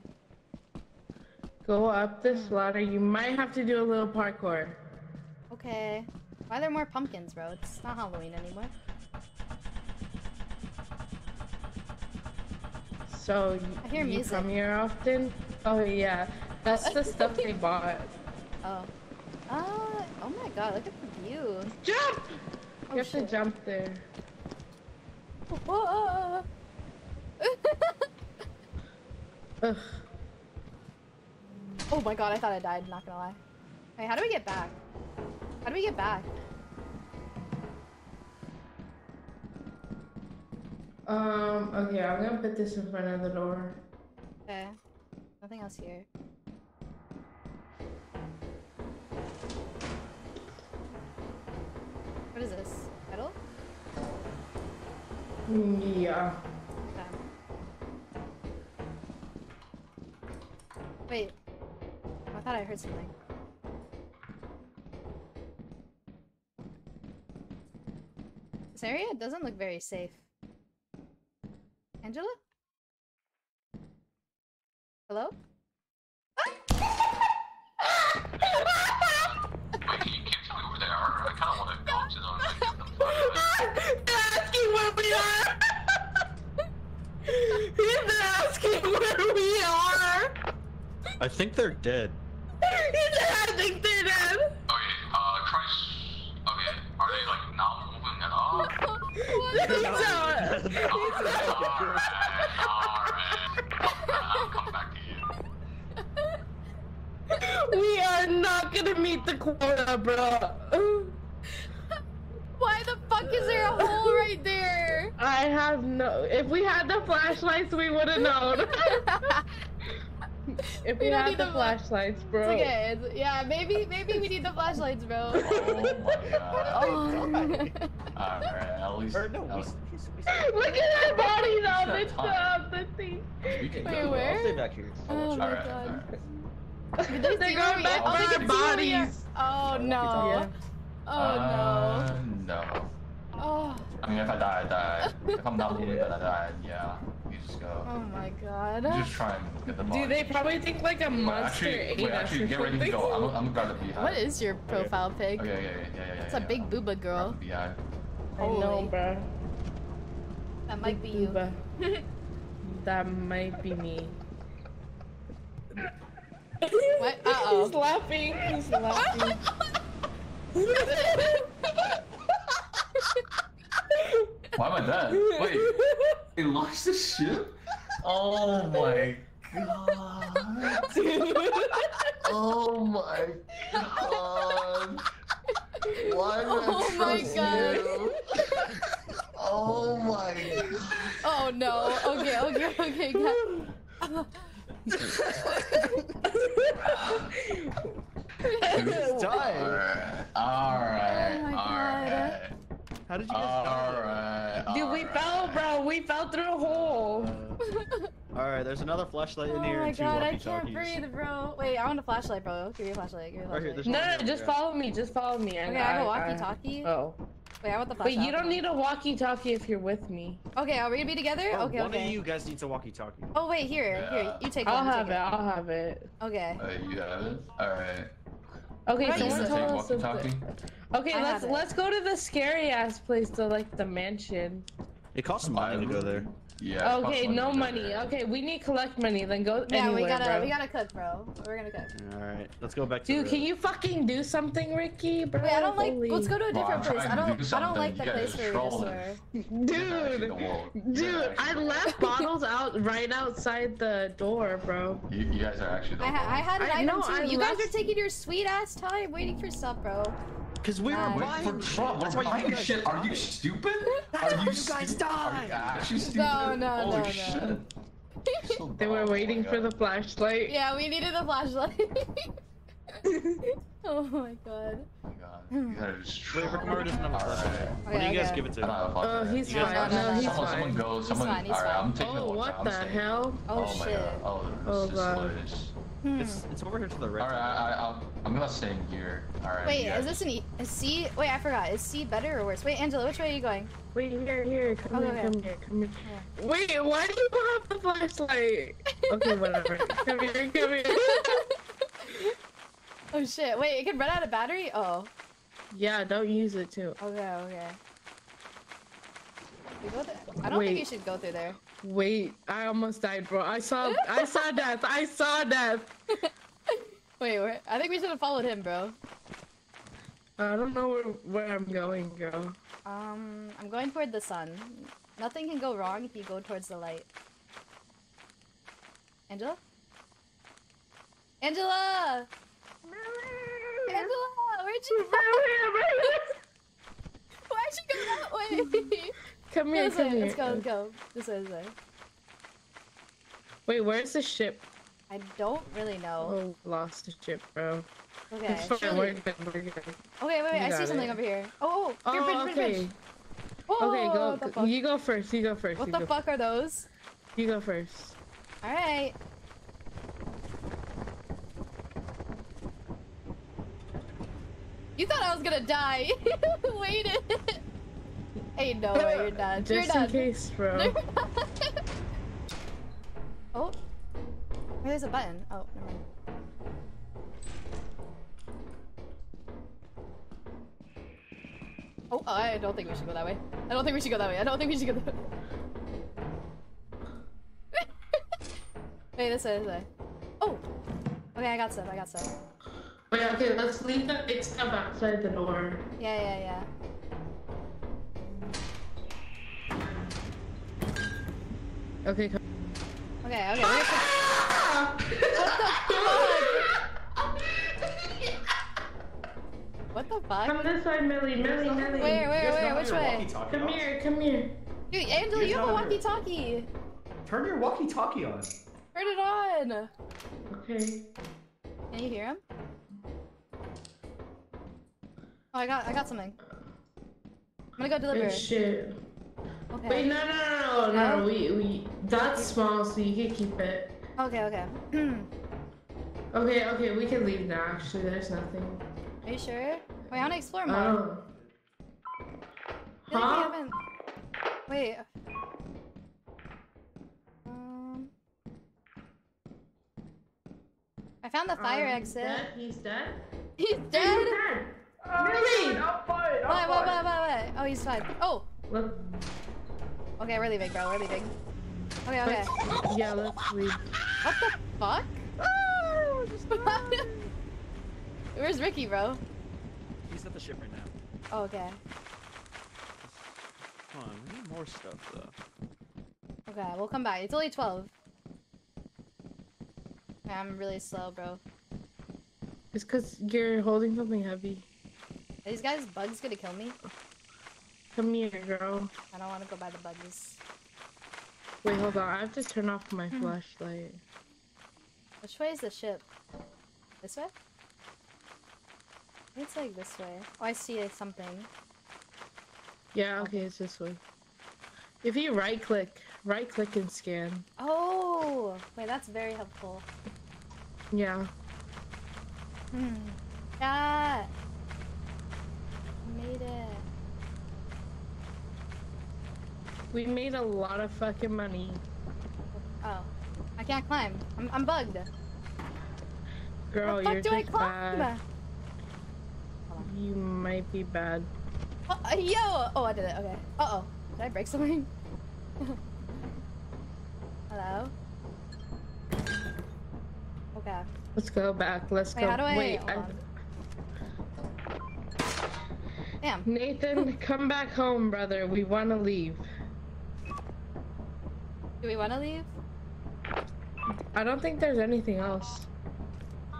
Go up this ladder. You might have to do a little parkour. Okay. Why are there more pumpkins, bro? It's not Halloween anymore. So I hear you music. come here often? Oh yeah, that's the stuff they bought. Oh. Uh, oh my god, look at the view. Jump! Oh, you have shit. to jump there. Whoa. Ugh. oh my god, I thought I died, not gonna lie. Hey, how do we get back? How do we get back? Um. Okay, I'm gonna put this in front of the door. Okay. Nothing else here. What is this? Metal? Mm, Yeah. Wait. I thought I heard something. This area doesn't look very safe. Angela? Hello? Wait, can you can you tell me where they are? I kind of want to go to them and get them flashlights. asking where we are. He's asking where we are. I think they're dead. He's asking they're dead. Okay, uh, try. s- Okay, are they like not moving at all? He's not. Alright, alright. I'll come back to you. We are not gonna meet the quota, bro. Why the fuck is there a hole right there? I have no. If we had the flashlights, we would have known. if we, We don't had need the the fla- flashlights, bro. It's okay. It's, yeah, maybe maybe we need the flashlights, bro. Oh my god. Oh. Alright, at least. Or no, we, least- Look at our bodies on the, Shut up. the thing. we can Wait, go. where? I'll stay back here. I'll Oh watch my Alright, god. alright. Did they They're going back are? for Oh, they our can see where we are. bodies. Oh no. Yeah. Oh Uh, no. no. Oh. I mean, if I die, I die. If I'm not moving, then I die. Yeah, you just Oh my god. You just try and get the Do body. they probably think like a Wait, monster actually, ate wait, us actually, or get ready to something? go. I'm, I'm gonna grab the beehive. What is your profile pic? Okay, yeah, yeah, yeah, yeah, yeah. It's a yeah. big booba Grab girl. the. I oh, know, bro. That might be you. That might be me. What? Uh-oh. He's laughing. He's laughing. Why am I dead? Wait, they launched the ship? Oh my god. Oh my god. Why would Oh I my trust God. you? Oh my god. Oh no. Okay, okay, okay. got- He's dying. Alright, Oh my God. alright, How did you guys die? alright. Dude, we fell, bro. We fell through a hole. All right, there's another flashlight Oh in here Oh my and two god, I can't walkie-talkies. breathe, bro. Wait, I want a flashlight, bro. Give me a flashlight. Give me a Right here, flashlight. No, no, just follow me. Just follow me. Okay, I have a walkie-talkie. Oh, Wait, I want the but flashlight. you don't need a walkie-talkie if you're with me. Okay, are we gonna be together? Oh, okay, one okay. of you guys needs a walkie-talkie. Oh wait, here, here. You take I'll one. you have take it. I'll have it. Okay. Uh, you have it? Alright. Okay, What You is someone it? tell us if walkie-talkie? the... Okay, I let's let's go to the scary ass place to like the mansion. It costs some money to go there. Yeah. Okay, no money. get Okay, we need collect money. Then go Yeah, anywhere, we gotta bro. we gotta cook, bro. We're gonna cook. All right, let's go back to. Dude, the- can you fucking do something, Ricky? Bro, Wait, I don't like. holy- Let's go to a Well, different place. I don't. do I don't like something. the place guys where we were. Dude, Dude, dude, I left bottles out right outside the door, bro. You, you guys are actually the I, ha- I had an I item know, too. I you guys are taking your sweet ass time waiting for stuff, bro. Because we were Uh, buying. for Trump. That's why you buying guys shit. Are you stupid? That's are why you you guys stu- Are died. you actually stupid? No, no, Holy no, no. shit. So They were dumb. Oh waiting for the flashlight. Yeah, we needed a flashlight. oh my god. Oh my God. You guys are just Wait, Rick doesn't have a Alright. flashlight. What do you guys okay. give it to? don't have a Oh, he's You guys fine. got- No, he's someone, fine. someone go. He's fine, he's Alright, I'm fine. taking the Oh, what I'm the staying. hell? Oh, my shit. God. Oh, Oh, this God. is place. Hmm. It's it's over here to the right. Alright, I, I, I'm, I'm gonna stay in here. Alright. Wait, you is this an E? Is C? Wait, I forgot. Is C better or worse? Wait, Angela, which way are you going? Wait, here, here, come Okay, here, okay. come here, come here. Wait, why do you have the flashlight? Okay, whatever. come here, come here. Oh shit! Wait, it can run out of battery. Oh. Yeah, don't use it too. Okay, okay. We go. I don't think you should go through there. Wait, I almost died, bro. I saw, I saw death. I saw death. Wait, where? I think we should have followed him, bro. I don't know where, where I'm going, girl. Um, I'm going toward the sun. Nothing can go wrong if you go towards the light. Angela? Angela! Angela! Where'd you go? Why'd you go that way? Come here, this way, come here. let's go, let's go. This way, this way. Wait, where's the ship? I don't really know. Oh, lost the ship, bro. Okay, surely- we're good, we're good. Okay, wait, wait, You I see something it. over here. Oh, oh, here, Oh, bridge, okay. bridge. Oh, Okay, go. You go first. You go first. What the fuck are those? You go first. Alright. You thought I was gonna die. Waited. Ain't no way you're done. Just you're in done. case, bro. Oh. Wait, there's a button. Oh, never mind. Oh, I don't think we should go that way. I don't think we should go that way. I don't think we should go that way. Wait, this way, this way. Oh! Okay, I got stuff, I got stuff. Wait, okay, let's leave the big stuff outside the door. Yeah, yeah, yeah. Okay, come. Okay, okay, we're gonna What the fuck? Come this way, Millie, Millie, Millie. Where, where, where? Which way? Come here, come here. Dude, Angela, You you have a guys have your- walkie-talkie! Turn your walkie-talkie on. Turn it on! Okay. Can you hear him? Oh, I got, I got something. I'm gonna go deliver. Oh, Good shit. Okay. Wait, no, no, no, no, no. No? We, we. That's small, so you can keep it. Okay, okay. Okay, okay, we can leave now. Actually, there's nothing. Are you sure? Wait, I wanna explore more. Oh. I like Huh? haven't... Wait. Um... I found the fire Um, exit. Dead? He's dead. He's He's dead! dead. Millie. I'm fine. I'm Wait, wait, fine. wait, wait, wait. Oh, he's fine. Oh! Look. Okay, we're leaving, bro. We're leaving. Okay, okay. Let's, yeah, let's leave. What the fuck? Where's Ricky, bro? He's at the ship right now. Oh, okay. Come on, we need more stuff though. Okay, we'll come back. It's only 12. Okay, I'm really slow, bro. It's because you're holding something heavy. Are these guys bugs gonna kill me? Come here, girl. I don't want to go by the bugs. Wait, hold on. I have to turn off my Hmm. flashlight. Which way is the ship? This way? It's like this way. Oh, I see something. Yeah, okay, it's this way. If you right click, right click and scan. Oh! Wait, that's very helpful. Yeah. Hmm. Yeah! Made it. We made a lot of fucking money. Oh. I can't climb. I'm, I'm bugged. Girl, you're do I climb? bad. You might be bad. Oh, uh, yo! Oh, I did it. Okay. Uh oh. Did I break something? Hello? Okay. Let's go back. Let's Wait, go. how do I- Wait, I-. Damn. Nathan, come back home, brother. We want to leave. Do we want to leave? I don't think there's anything else.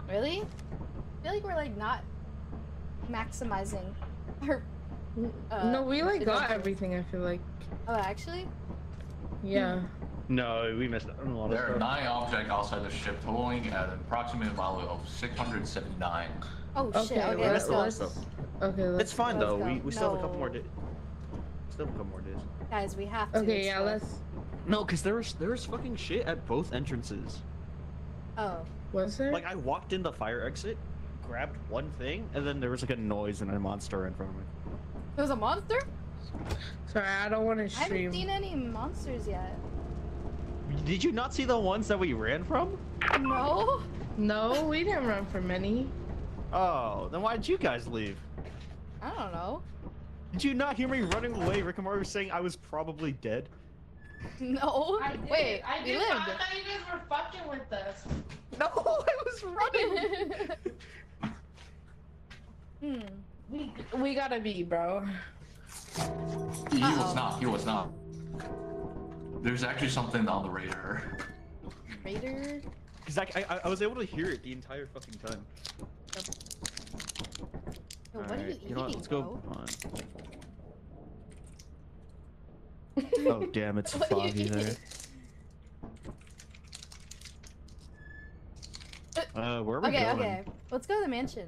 Really? I feel like we're like not maximizing our. Uh, no, we like got everything. I feel like. Oh, actually? Yeah. No, we missed out a lot of There are nine objects outside the ship, totaling at an approximate value of 679. Oh Okay. shit. Okay, let's, let's go. let's, okay. Let's. It's fine Let's though. go. We, we still have a couple more days. Still have a couple more days. Guys, we have to. Okay. Yeah. Let's. No, cause there was there was fucking shit at both entrances. Oh. Was there? Like I walked in the fire exit, grabbed one thing, and then there was like a noise and a monster in front of me. There was a monster? Sorry, I don't want to stream. I haven't seen any monsters yet. Did you not see the ones that we ran from? No? No, we didn't run from any. Oh, then why did you guys leave? I don't know. Did you not hear me running away? Rick and Morty was saying I was probably dead. No? Wait, we lived. I thought you guys were fucking with us. No, I was running. hmm. We we gotta be, bro. He Uh-oh. was not. He was not. There's actually something on the radar. Radar. Cause I, I I was able to hear it the entire fucking time. Yo, what are you Alright, eating, you know what? Let's bro? go. Oh damn, it's What are you foggy there. Uh, where are we Okay, going? okay. Let's go to the mansion.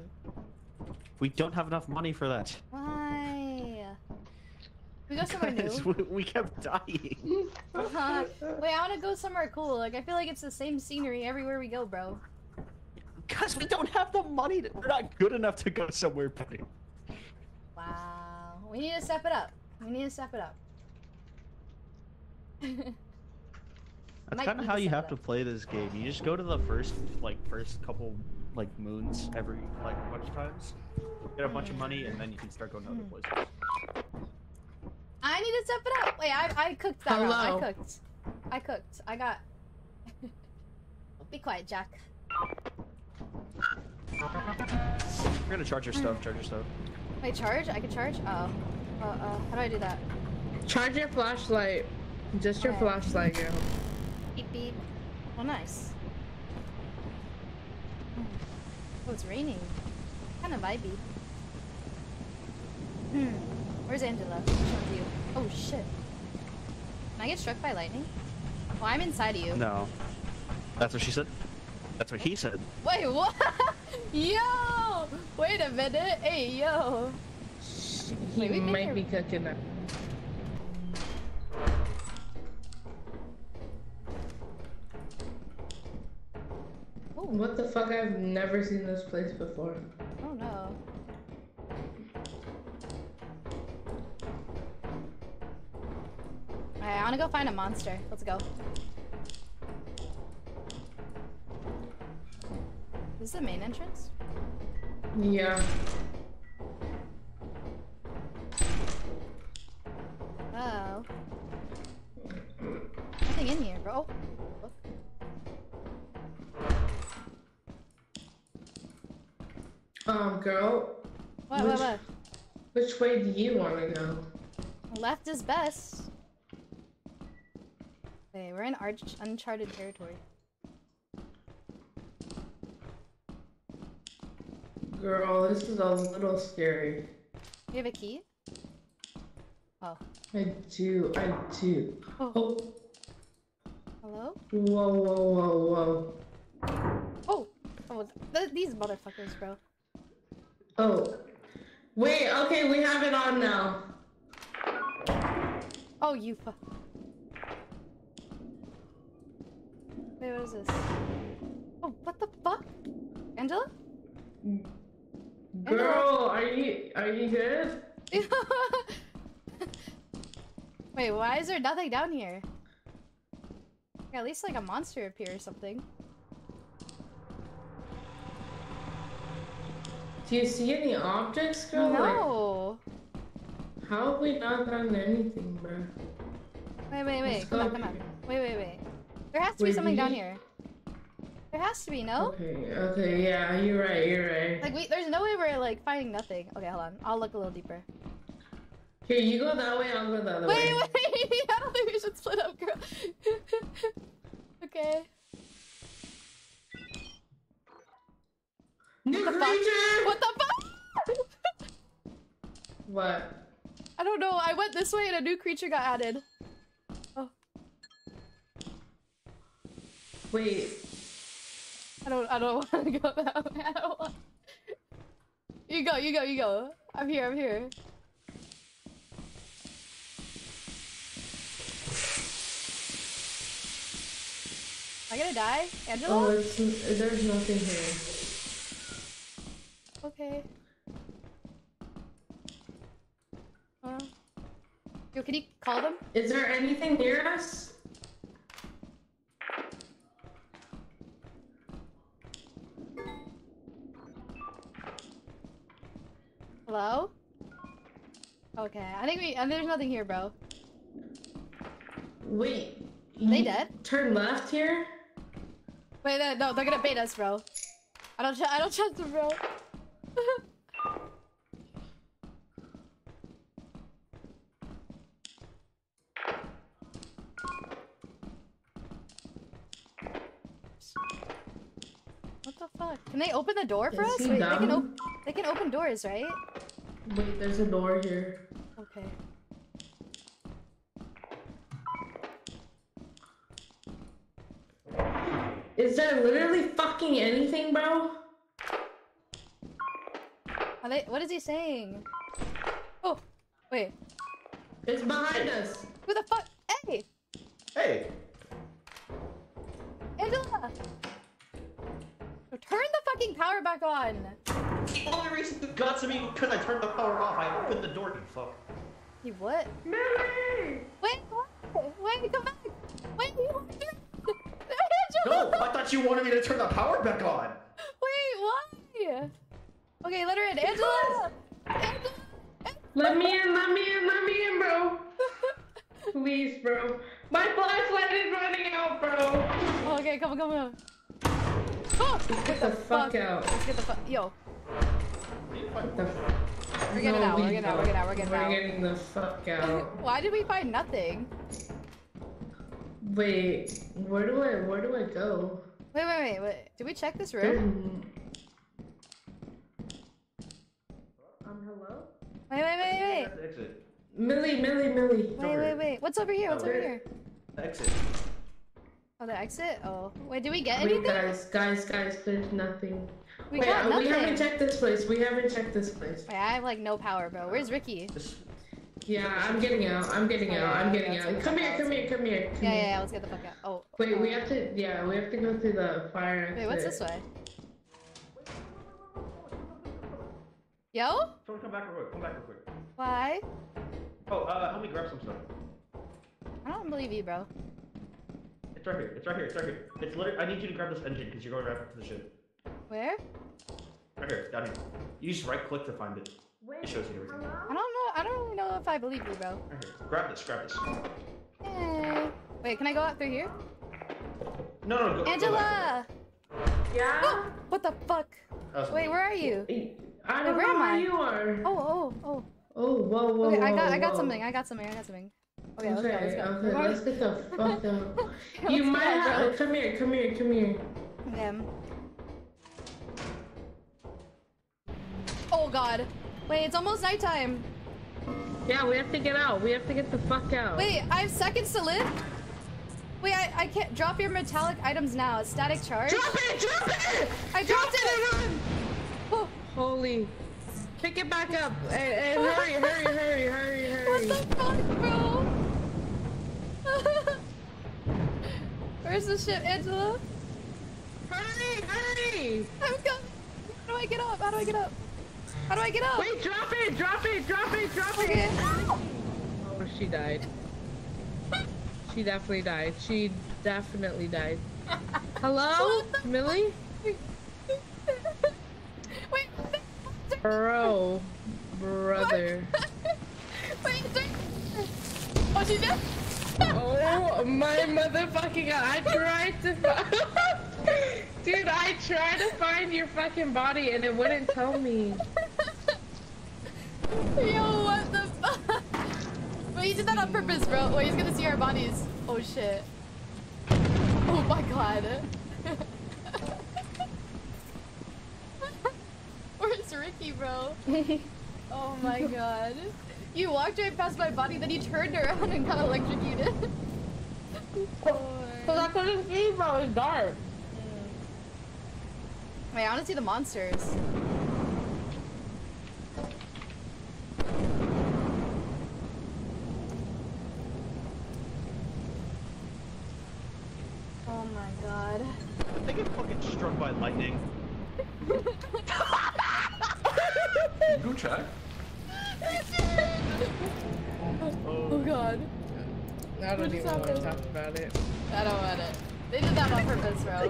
We don't have enough money for that. Why? We go somewhere new. Guys, we, we kept dying. Uh-huh. Wait, I want to go somewhere cool. Like, I feel like it's the same scenery everywhere we go, bro. Cause we don't have the money. To, we're not good enough to go somewhere pretty. Wow. We need to step it up. We need to step it up. That's kind of how you have to play this game. You just go to the first, like, first couple, like, moons every, like, a bunch of times. Get a bunch of money, and then you can start going to other Mm. places. I need to step it up. Wait, I, I cooked that round. Hello. I cooked. I cooked. I got. Be quiet, Jack. You're gonna charge your stuff. Charge your stuff. Wait, charge? I can charge? Oh. Uh, uh, how do I do that? Charge your flashlight. Just your Okay. flashlight, girl. Beep beep. Oh, nice. Oh, it's raining. Kind of vibey. Hmm. Where's Angela? Which one's you? Oh shit. Can I get struck by lightning? Well, I'm inside of you. No. That's what she said. That's what he said. Wait, what? yo! Wait a minute. Hey, yo. He Wait, might be cooking up. What the fuck? I've never seen this place before. oh no. Alright, I wanna go find a monster. Let's go. This is the main entrance? Yeah. Girl, What, what, Which- what? which way do you want to go? Left is best. Okay, we're in arch uncharted territory. Girl, this is a little scary. You have a key? Oh. I do, I do. Oh. Oh, Hello? whoa, whoa, whoa, whoa. Oh! Oh, th these motherfuckers, bro. Oh. Wait, okay, we have it on now. Oh, you fu- Wait, what is this? Oh, what the fuck? Angela? Girl, are you, are you good? Wait, why is there nothing down here? Yeah, at least like a monster appear or something. Do you see any objects, girl? Like, No! how have we not done anything, bro? Wait, wait, wait. Come on, come on. Wait, wait, wait. There has to be something down here. There has to be, no? Okay, okay, yeah, you're right, you're right. Like, we, there's no way we're, like, finding nothing. Okay, hold on. I'll look a little deeper. Here, you go that way, I'll go the other Wait, way. wait! I don't think we should split up, girl. okay. New What the fuck? creature! What the fuck? What? I don't know. I went this way and a new creature got added. Oh. Wait, I don't. I don't want to go that way. I don't want. You go. You go. You go. I'm here. I'm here. Am I gonna die, Angela? oh, there's nothing here. Okay. Uh, yo, can you call them? Is there anything near us? Hello? Okay, I think we. And there's nothing here, bro. Wait. They dead? Turn left here? Wait, no, no, they're gonna bait us, bro. I don't. I don't trust them, bro. What the fuck? Can they open the door for Is us? Wait, they can, dumb? they can open doors, right? Wait, there's a door here. Okay. Is there literally fucking anything, bro? Are they, what is he saying? Oh, wait. It's behind us. Back on. the only reason you got to me because I turned the power off. I opened the door. You fuck. You what? Millie! Wait, what? Wait, come back! Wait, you? No, I thought you wanted me to turn the power back on. Wait, why? Okay, let her in. Angela! Angela! Let me in, let me in, let me in, bro. Please, bro. My flashlight is running out, bro. Oh, okay, come on, come on. Oh, Get the fuck out. Let's get the fuck. Yo, What the we're getting No, out, we're getting out, we're getting out, we're getting We're out. getting the fuck out. Why did we find nothing? Wait, where do I, where do I go? Wait, wait, wait, wait. Did we check this room? Um, hello? Wait, wait, wait, wait. Exit. Millie, Millie, Millie. Wait, wait, wait. What's over here? What's over here? Exit. Oh, the exit? Oh. Wait, did we get Wait, anything? guys, guys, guys, there's nothing. We Wait, got uh, we haven't checked this place. We haven't checked this place. Wait, I have like no power, bro. Where's Ricky? This, Yeah, I'm getting out. I'm getting out. I'm getting out. Come here, come here, come here. Come Yeah, here. yeah, yeah. Let's get the fuck out. Oh. Wait, we uh, have to. Yeah, we have to go through the fire. Wait, what's this way? Yo? someone come back real quick. Come back real quick. Why? Oh, uh, help me grab some stuff. I don't believe you, bro. It's right here. It's right here. It's right here. It's literally. I need you to grab this engine because you're going right back to the ship. Where? Right here. Down here. You just right click to find it. It shows you everything. I don't know. I don't really know if I believe you, bro. Right here. Grab this. Grab this. Hey. Wait, can I go out through here? No, no, go. Go back. Angela! Yeah. Oh, what the fuck? That Wait, me. where are you? I don't where know am where I? you are. Oh, oh, oh. Oh, whoa, whoa, Okay, whoa. I got, I got something. I got something. I got something. Okay, let's go. Okay, Let's go. okay, We're let's get the fuck out. You might bro. have. Come here, come here, come here. Damn. Oh god. Wait, it's almost nighttime. Yeah, we have to get out. We have to get the fuck out. Wait, I have seconds to live? Wait, I, I can't drop your metallic items now. It's static charge. Drop it! Drop it! I dropped it! Oh, Holy. Pick it back up. And, and hurry, hurry, hurry, hurry, hurry. what the fuck, bro? Where's the ship, Angela? Hurry, hurry! I'm coming. How do I get up? How do I get up? How do I get up? Wait, drop it, drop it, drop it, drop it! Okay. Oh, she died. She definitely died. She definitely died. Hello? Millie? Wait. Bro. Brother. Wait. Oh, she did? Oh my motherfucking god! I tried to, fi- dude. I tried to find your fucking body and it wouldn't tell me. Yo, what the fuck? Wait, he did that on purpose, bro. Wait, he's gonna see our bodies. Oh shit. Oh my god. Where's Ricky, bro? Oh my god. You walked right past my body, then you turned around and got electrocuted. Cause I couldn't see, bro. It's dark. Wait, I wanna see the monsters. Oh my god. I get fucking struck by lightning. You go check. God. I don't What's even want to talk about it. I don't want it. They did that on purpose, bro.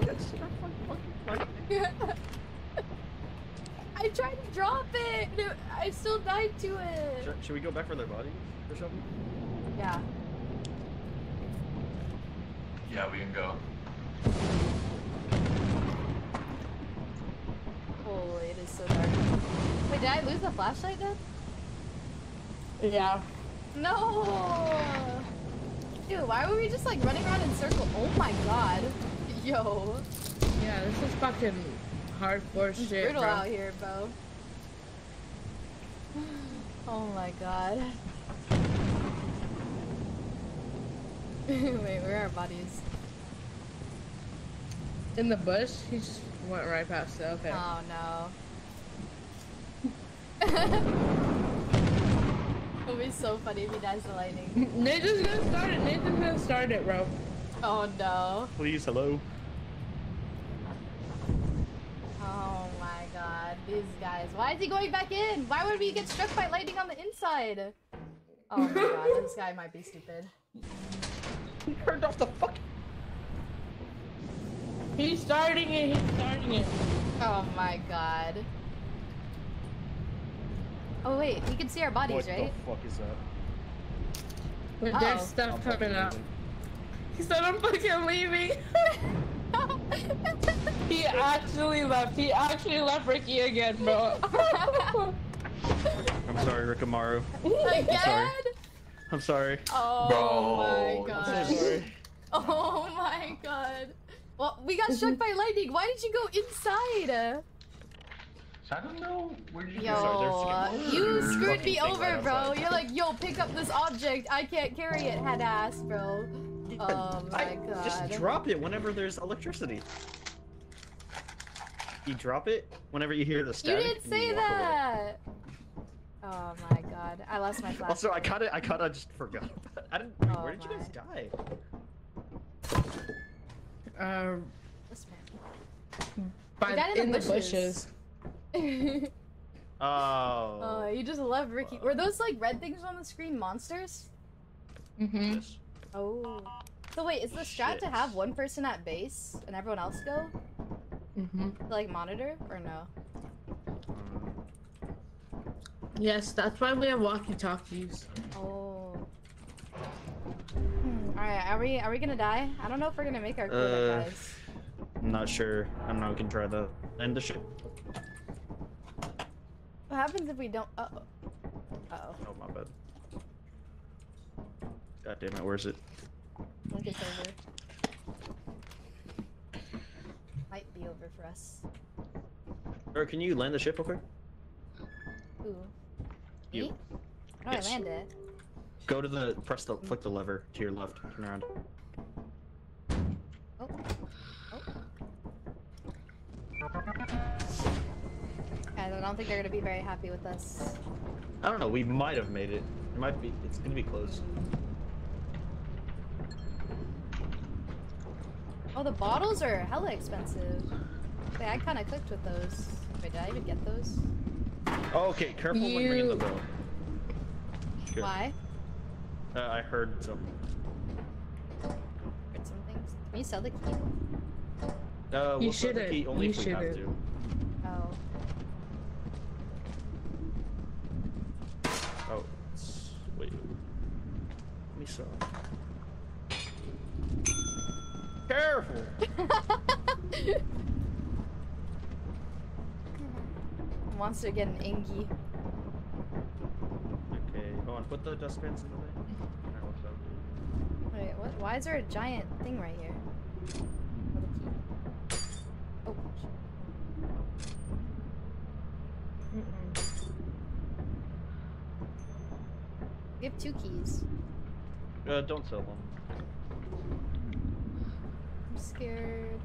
I tried to drop it! and it- I still died to it! Should, should we go back for their bodies or something? Yeah. Yeah, we can go. Holy, it is so dark. Wait, did I lose the flashlight then? Yeah. No! Dude, why were we just like running around in circles? Oh my god. Yo. Yeah, this is fucking hardcore It's shit, brutal bro. out here, bro. Oh my god. Wait, where are our bodies? In the bush, he just went right past it. Okay. Oh no. It'll be so funny if he dies to lightning. Nathan's gonna start it. Nathan's gonna start it, bro. Oh no. Please, hello. Oh my god. These guys. Why is he going back in? Why would we get struck by lightning on the inside? Oh my god, this guy might be stupid. He turned off the fuck. He's starting it. He's starting it. Oh my god. Oh wait, we can see our bodies, What right? What the fuck is that? But Uh-oh. there's stuff coming out. He said, "I'm fucking leaving." he actually left. He actually left Ricky again, bro. I'm sorry, Rikamaru. Again? I'm sorry. Oh Bro, my I'm god. so sorry. Oh my god. Well, we got struck by lightning. Why did you go inside? I don't know. Where did you Yo, Sorry, you screwed me over, bro. outside. You're like, yo, pick up this object. I can't carry it, head ass, bro. Oh my I- god. Just drop it whenever there's electricity. You drop it whenever you hear the You static. didn't and say walk away. that. Oh my god, I lost my flash. Also, I kinda, I kinda just forgot. I didn't. Oh where did you guys die? Um, This man. by, in in the the bushes. bushes. Oh. oh, you just love Ricky. Were those like red things on the screen monsters? Mm-hmm. Yes. Oh. So wait, is the strat to have one person at base and everyone else go? Mm-hmm. To like monitor or no? Yes, that's why we have walkie-talkies. Oh. Hmm. All right, are we are we gonna die? I don't know if we're gonna make our crew Uh, dies. I'm not sure. I don't know. We can try to end the ship. What happens if we don't? Uh oh. Uh oh. Oh my bad. God damn it. Where's it? Is over. Might be over for us. Or can you land the ship real quick? Ooh. You. Me? Do Yes. I land it? Go to the press the flick the lever to your left. Turn around. Oh. Oh. Guys, I don't think they're gonna be very happy with us. I don't know. We might have made it. It might be. It's gonna be close. Oh, the bottles are hella expensive. Wait, I kind of clicked with those. Wait, did I even get those? Oh, okay. Careful when ringing the You- bell. Good. Why? Uh, I heard some. Heard some things. Can you sell the key? Uh, You we'll sell the shouldn't. key only You if we have shouldn't. to. Oh. It's- wait. Let me sell. careful. Monster getting angy. Okay, hold on. Put the dustbins in the way. Alright, what's up? Wait, what? Why is there a giant thing right here? Oh, the key. Oh, Mm-mm. we have two keys. Uh, don't sell them. I'm scared.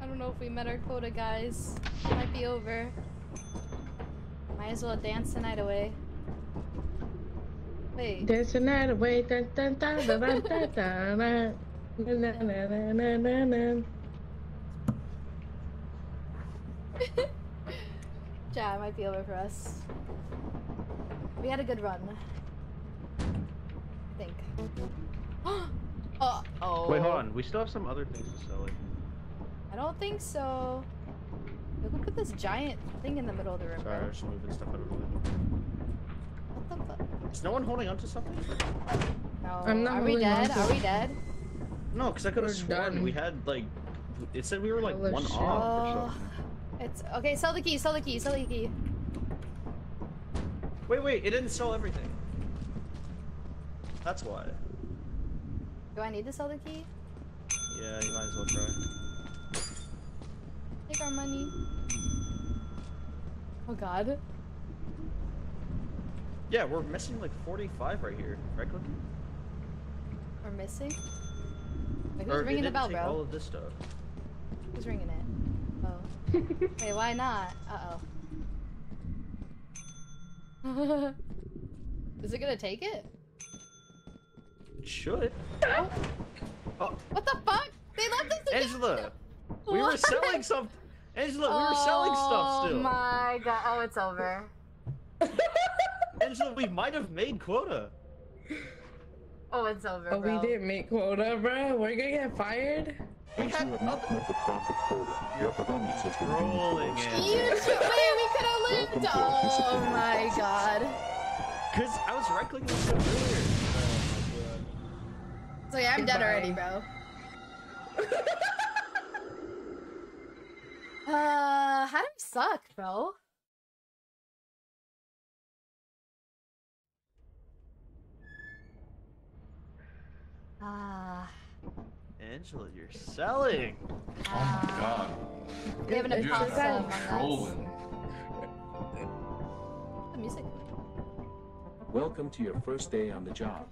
I don't know if we met our quota, guys. It might be over. Might as well dance the night away. Wait, There's a night away. Dun, dun, dun, dun, dun, dun, dun, dun. Na, na, na, na, na, na, na. yeah, it might be over for us. We had a good run. I oh, oh. Wait, hold on. We still have some other things to sell. Like, I don't think so. Look at put this giant thing in the middle of the room. sorry, I bro. was just moving stuff out of the way. What the fuck? Is no one holding onto something? No. I'm not Are we holding dead? to- Are we dead? No, because I could We're have sworn done. we had like. It said we were like Holy one shit. off or Oh, something. it's okay. Sell the key. Sell the key. Sell the key. Wait, wait, it didn't sell everything. That's why. Do I need to sell the key? Yeah, you might as well try. Take our money. Oh God. Yeah, we're missing like 45 right here. Right click? We're missing. Wait, who's it ringing the bell, take bro? all of this stuff. Who's ringing it? Oh. Wait, why not? Uh oh. Is it gonna take it? It should. Oh. Oh, What the fuck? They left us again. Angela! We were selling some. Angela, we were oh selling stuff still. Oh my god. Oh, it's over. Angela, we might have made quota. Oh, it's over, Oh, we didn't make quota, bro. We're gonna get fired. We had you have not other. met the profit quota, your performance has been Trolling deemed it. You should. Wait, we could have lived. Welcome to our Oh my god. Because I was right clicking this stuff earlier. So yeah, I'm dead already, bro. uh, how do we suck, bro? Ah. Angela, you're selling. Oh my god. We have an It's You're just apostle that among us. trolling. The music. Welcome to your first day on the job.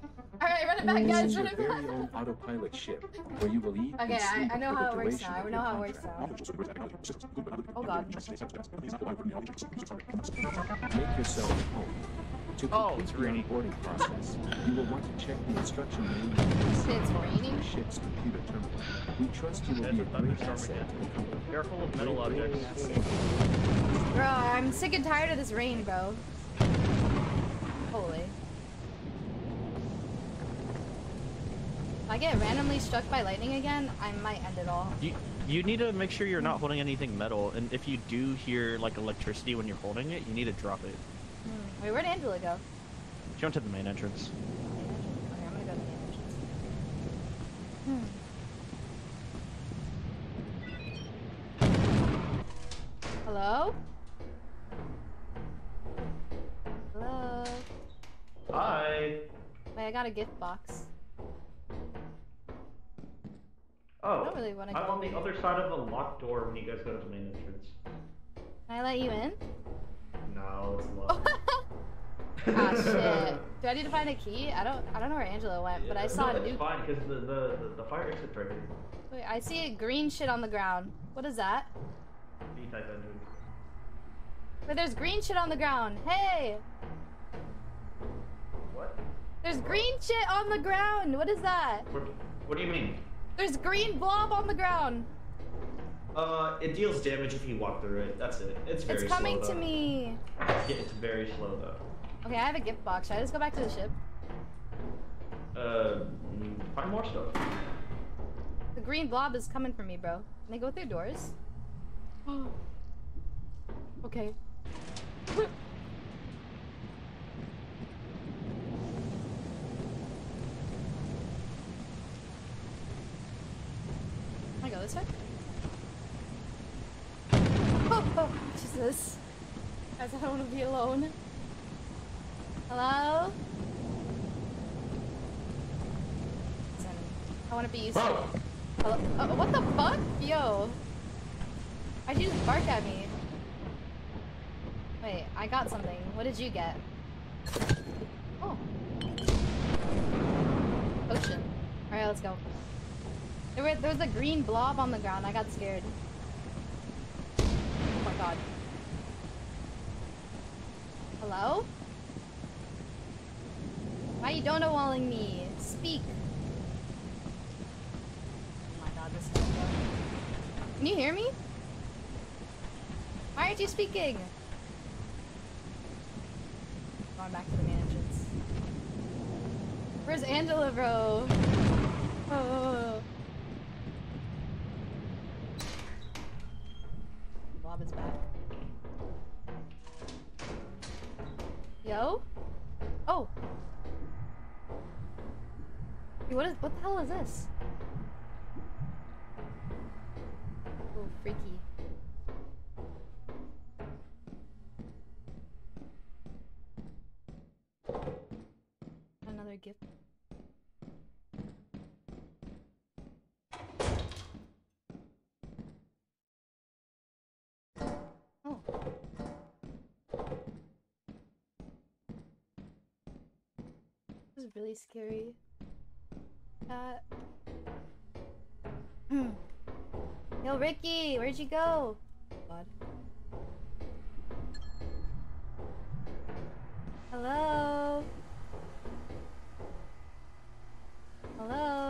Alright, run it back, This guys, is run your it very back. own autopilot ship, where you will eat Okay, and I- sleep I know how it works now. I know how it works contract. Oh god. Make yourself at home. To Oh, complete it's the raining. onboarding process, you will want to check the instruction manual and It's the raining? ship's computer terminal. We trust you will be a a great asset again. to the company. Careful of metal objects. Bro, I'm sick and tired of this rain, bro. I get randomly struck by lightning again, I might end it all. You you need to make sure you're not holding anything metal, and if you do hear like electricity when you're holding it, you need to drop it. Hmm. Wait, where'd Angela go? She went to the main entrance. Okay, I'm gonna go to the main entrance. Hmm. Hello? Hello? Hi. Wait, I got a gift box. Oh, I don't really wanna I'm go on the other side of the locked door when you guys go to the main entrance. Can I let you in? No, it's locked. ah shit. Do I need to find a key? I don't I don't know where Angela went, but I saw no, a new it's fine because the, the the the fire exit's right here. Wait, I see a green shit on the ground. What is that? Engine. Wait, there's green shit on the ground. Hey! What? There's green shit on the ground. What is that? What? What do you mean? There's green blob on the ground. Uh, it deals damage if you walk through it. That's it. It's very It's coming slow, to though. me. Yeah, it's very slow though. Okay, I have a gift box. Should I just go back to the ship? Uh, find more stuff. The green blob is coming for me, bro. Can I go through doors? okay. I go this way? Oh, oh, Jesus. Guys, I don't want to be alone. Hello? Listen, I want to be used to Hello? Oh, what the fuck? Yo. Why'd you just bark at me? Wait, I got something. What did you get? Oh. Ocean. Alright, let's go. There, there was a green blob on the ground. I got scared. Oh my god. Hello? Why you don't walling me? Speak. Oh my god, this is Can you hear me? Why aren't you speaking? Going back to the entrance. Where's Angela, bro? Oh. Hell is this? Oh, freaky. Another gift. Oh. This is really scary. Hmm. Yo, Ricky, where'd you go? God. Hello? Hello?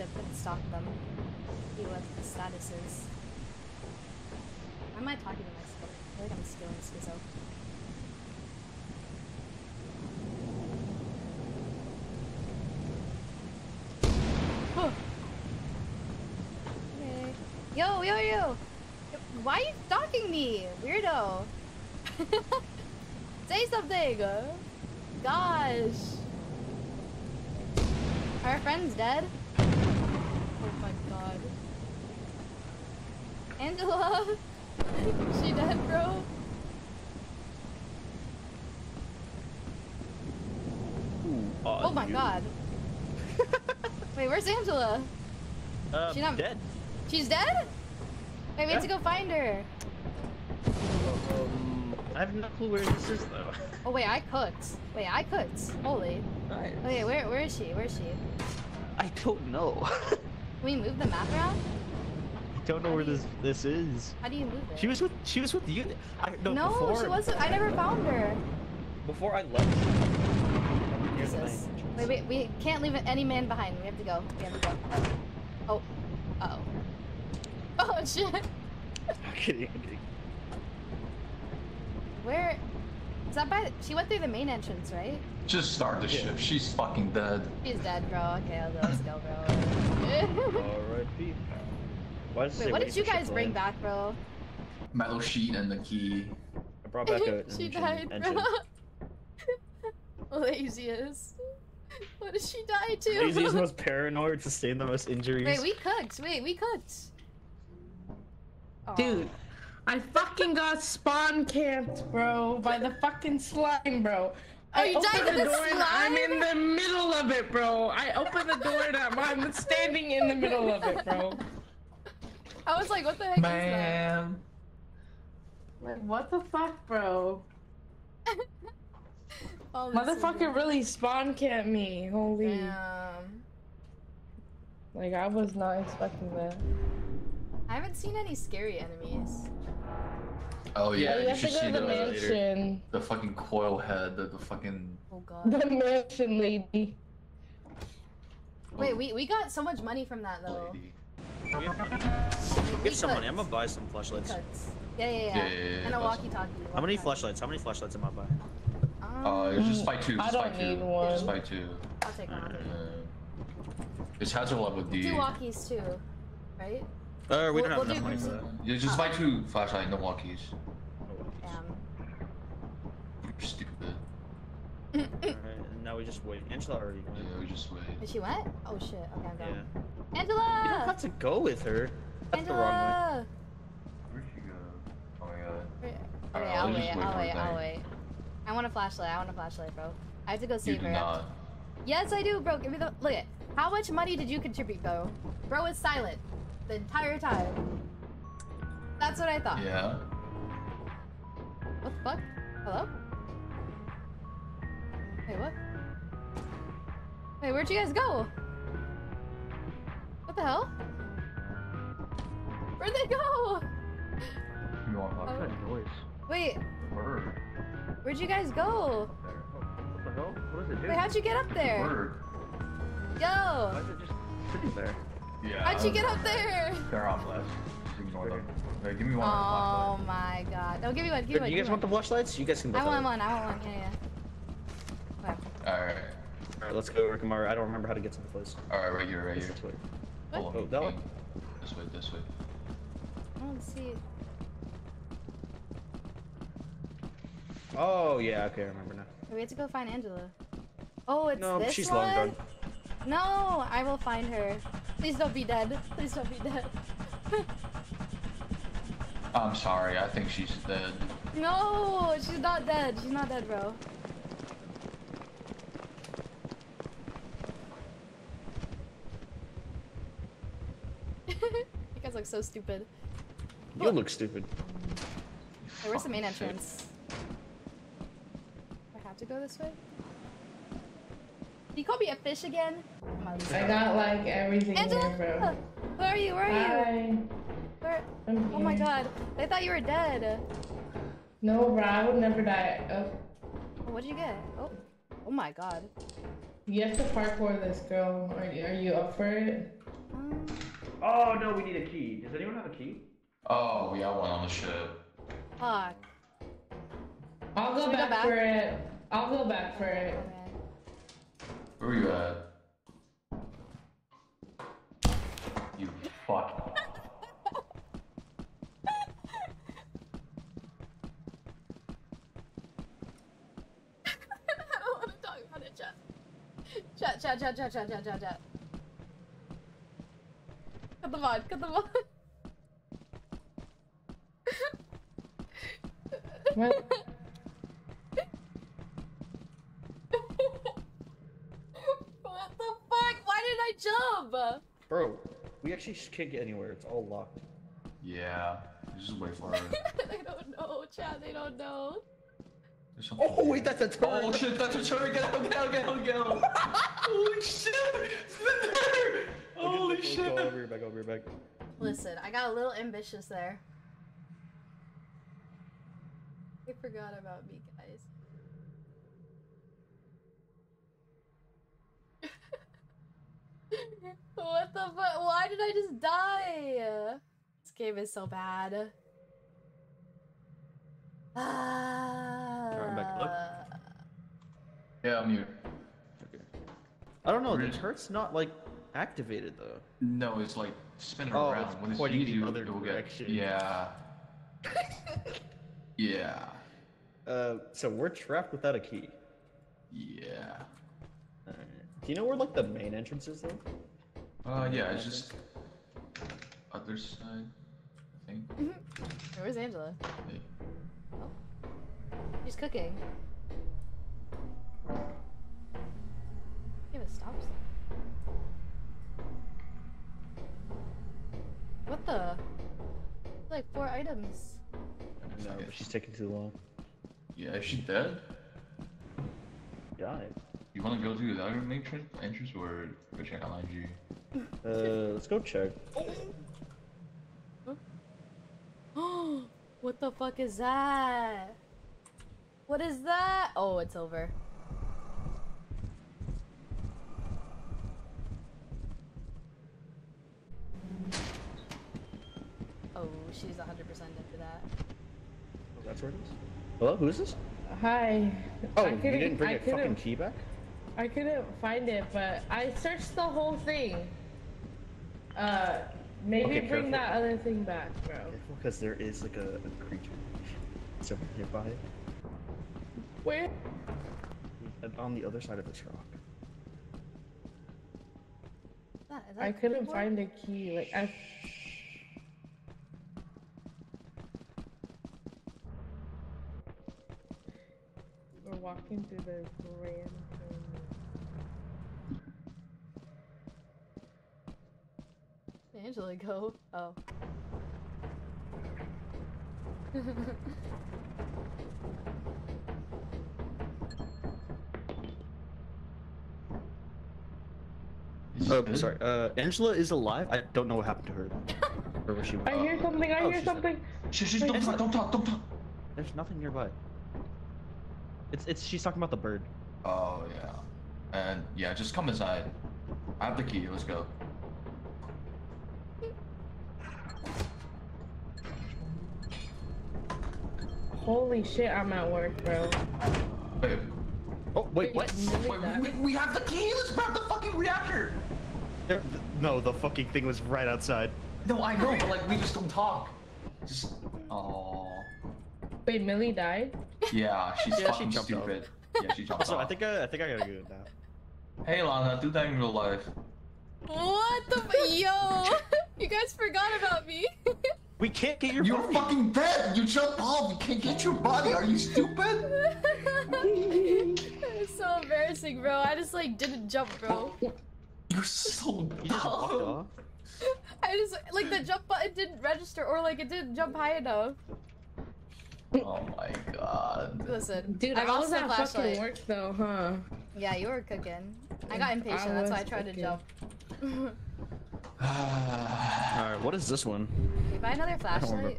Ship and stalk them. See what the status is. Why am I talking to myself? I like I'm stealing schizo. Huh. Okay. Yo, yo, yo! Why are you stalking me? Weirdo! Say something! Gosh! Are our friends dead? Oh my god. Angela! she dead, bro? Oh my dude. god. Wait, where's Angela? Uh, She not- dead. She's dead? Wait, we have to go find her. Um, I have no clue where this is though. Oh wait, I cooked. Wait, I cooked. Holy. Nice. Okay, where where is she? Where is she? I don't know. Can we move the map around? I don't know where this this is. How do you move it? She was with she was with you. I, no, No, before, she wasn't. I never found her. Before I left. Jesus. Wait, wait, we can't leave any man behind. We have to go. We have to go. Oh. Uh oh. Oh shit. I'm kidding. I'm kidding. Where? Is that by? She went through the main entrance, right? Just start the Yeah. ship. She's fucking dead. She's dead, bro. Okay, I'll go. Let's go, bro. R.I.P. Why does it Wait, say what did you guys to bring land? back, bro? Metal sheet and the key. I brought back a she engine, died, engine. bro. Laziest. What did she die to? Lazy is the most paranoid, sustained the most injuries. Wait, we cooked. Wait, we cooked. Aw. Dude, I fucking got spawn camped, bro, by the fucking slime, bro. Oh, I you died opened to the the door and I'm in the middle of it, bro. I opened the door and I'm, I'm standing in the middle of it, bro. I was like, what the heck is that? Like, what the fuck, bro? Oh, this is Motherfucker really spawn camped me. Holy. Damn. Like, I was not expecting that. I haven't seen any scary enemies. Oh yeah, Yeah, you you have to should go see to the the, mansion. the fucking coil head, the, the fucking. Oh god. The mansion lady. Wait, we, we got so much money from that though. lady. We have money. Get some money. I'm gonna buy some flashlights. Yeah, yeah, yeah. Yeah, yeah, yeah, And a buy some. walkie-talkie. How many flashlights? How many flashlights am I buying? Uh, Um, just buy two. I Just buy don't two. need one. Just buy two. I'll take one. I'll take one. Uh, it's hazard level D. Two walkies too. right? Uh, we We'll- don't have we'll enough do money for that. Yeah, just buy two flashlight, no walkies. Um, You're stupid. Alright, and now we just wait. Angela already went. Yeah, we just wait. is she wet? Oh shit. Okay, I'm Yeah. going. You don't have to go with her. That's the wrong way. Angela! Where'd she go? Oh my god. Wait, Alright, uh, Okay, I'll I'll wait. wait I'll wait. I'll wait. I want a flashlight. I want a flashlight, bro. I have to go You save do her. not. Yes, I do, bro. Give me the look. It. How much money did you contribute, bro? Bro is silent the entire time. That's what I thought. Yeah. What the fuck? Hello? Wait, what? Wait, where'd you guys go? What the hell? Where'd they go? You want Oh. flashlight? noise? Wait, Word. where'd you guys go? What the hell? What does it do? Wait, how'd you get up there? Word. Why is it just sitting there? Yeah. How'd you get up there? They're on left. Just ignore them. Wait, give me one Oh my god. No, give me one, give me But one. you guys me want the one. flashlights? You guys can both I want one, I want one, yeah, yeah. Wow. flashlight. Alright. Alright, let's go, Rikamara. I don't remember how to get to the place. Alright, right here, right here. This way. What? Oh, that way? This way, this way. I don't see it. Oh, yeah, okay, I remember now. We have to go find Angela. Oh, it's No, this she's one? long gone. No, I will find her. Please don't be dead. Please don't be dead. I'm sorry, I think she's dead. no, she's not dead. She's not dead, bro. you guys look so stupid. You look stupid. Hey, where's the main Fucking shit. entrance? I have to go this way? You call me a fish again? Come on, Lisa. I got like everything Angela! here, bro. Where are you? Where are you? Hi. Where? I'm Oh my god. I thought you were dead. No, bro, I would never die. Oh, Oh, What'd you get? Oh. Oh my god. you have to parkour this, girl. Are, are you up for it? Um, Oh no, we need a key. Does anyone have a key? Oh, we got one on the ship. fuck. I'll Should go we go back, back? for it. I'll go back for it. Okay. Where are you at? You fuck. I don't want to talk about it, chat. Chat, chat, chat, chat, chat, chat, chat, chat. Cut the mod, cut the mod. What? what the fuck? Why did I jump? Bro, we actually just can't get anywhere. It's all locked. Yeah. Just wait for her. they don't know, Chad. they don't know. There's something Oh, wait, that's a turn. Oh shit, that's a turn. Get out, get out, get out, get out. Holy shit. It's been there. Holy Go shit. over here, back, over here, back. Listen, I got a little ambitious there. I forgot about me, guys. what the fuck? Why did I just die? This game is so bad. Ah. Alright, back up. Yeah, I'm here. Okay. I don't know, the Really? turret's not, like, activated, though. No, it's like spinning Oh, around. it's when it's pointing used, the other it will direction. Get... Yeah. yeah. Uh, so we're trapped without a key. Yeah. Alright. Do you know where, like, the main entrance is, though? Uh, yeah, it's just other side. I think. Where's Angela? Hey. She's cooking. Give a stop sign. What the? Like four items. No, but she's taking too long. Yeah, is she dead? Died. You want to go through the other main entrance or go check on IG? Uh, let's go check. Oh, what the fuck is that? What is that? Oh, it's over. Oh, she's 100% into that. Oh, that's where it is. Hello, who is this? Hi. Oh, I you didn't bring I a fucking key back? I couldn't find it, but I searched the whole thing. Uh, Maybe Okay, bring careful. that other thing back, bro. Because there is like a, a creature somewhere nearby. Where? And on the other side of this rock. Is that- is that I couldn't keyboard? find a key. Like I. We're walking through the grand. Angela, go. Oh. Oh, sorry. Uh, Angela is alive. I don't know what happened to her. Or where she. I hear something. I Oh, hear she's- something. Shh, shh, don't talk, don't talk, don't talk. There's nothing nearby. It's it's she's talking about the bird. Oh yeah. And yeah, just come inside. I have the key. Let's go. Holy shit! I'm at work, bro. Wait, Oh wait, what? Wait, we, we have the key. Let's grab the fucking reactor. There- No, the fucking thing was right outside. No, I know, but like we just don't talk. Just. Oh. Wait, Millie died. Yeah, she's Yeah, she fucking jumped off. stupid. Yeah, she jumped Also, I think I, I think I gotta go now. Hey Lana, do that in real life. What the f- yo? you guys forgot about me. We can't get your You're body. fucking dead. You jumped off. You can't get your body. Are you stupid? it's so embarrassing, bro. I just like didn't jump, bro. You're so You just walked dumb. I just like the jump button didn't register or like it didn't jump high enough. Oh my god. Listen, Dude, I I, lost was the at flashlight. fucking work though, huh? Yeah, you were cooking. I got impatient. I that's why I was tried to jump. Ah. Alright, what is this one? Can you buy another flashlight?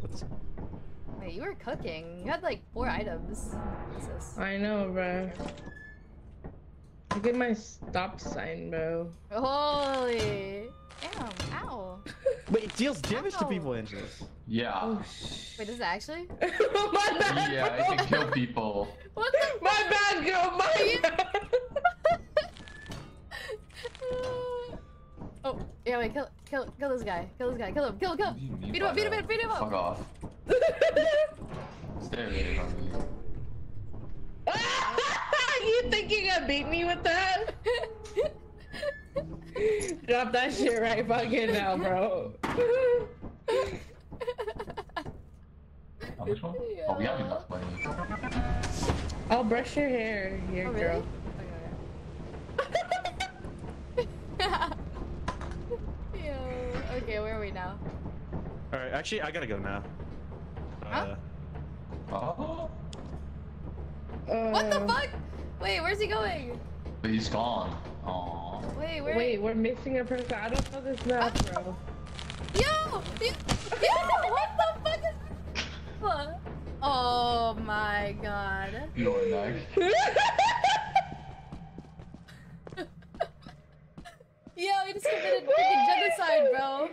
Wait, you were cooking. You had like four items. I know, bro. Look at my stop sign, bro. Holy! Damn! Ow! Wait, it deals damage to Ow. people, Angela. Yeah. Oh, sh- Wait, does it actually? my bad, Yeah, bro. it can kill people. What the? My bad, girl. My bad. Oh, yeah, wait, kill, kill, kill this guy. Kill this guy. Kill him. Kill him. Kill him. You Beat him up. Beat him fuck up. Beat him Fuck up. off. Stay away from me. you think you gonna beat me with that? Drop that shit right fucking now, bro. Oh, How much one? Oh, we have enough money. I'll brush your hair here, Oh, girl. really? Okay, okay. Yo. Okay, where are we now? Alright, actually, I gotta go now. Huh? Uh, Oh, What the Uh, fuck? Wait, where's he going? he's gone. Aww. Wait, where? Wait, we're missing a person. I don't know this map, bro. Yo! Yo! Yo! What the fuck is? What? Oh my god. You're next. Yo, he just committed freaking genocide, bro.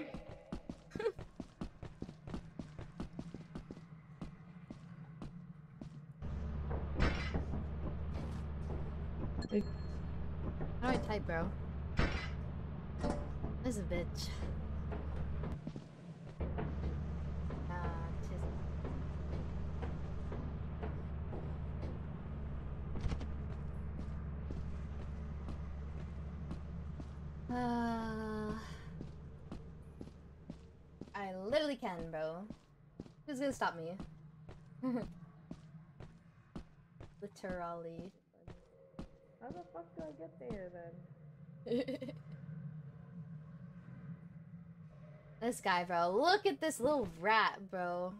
How do I type, bro? This is a bitch. Ah, tis- Uh, I literally can, bro. Who's gonna stop me? Literally. How the fuck do I get there then? this guy, bro. Look at this little rat, bro.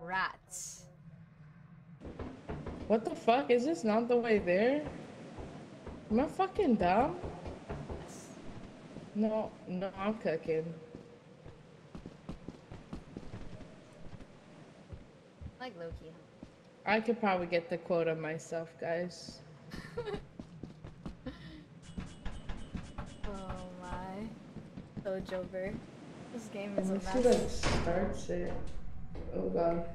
Rats. What the fuck? Is this not the way there? Am I fucking dumb? No, no, I'm cooking. Like Loki. I could probably get the quota myself, guys. Oh my. So Jover. This game is a Let's see mess. that starts it. Oh god.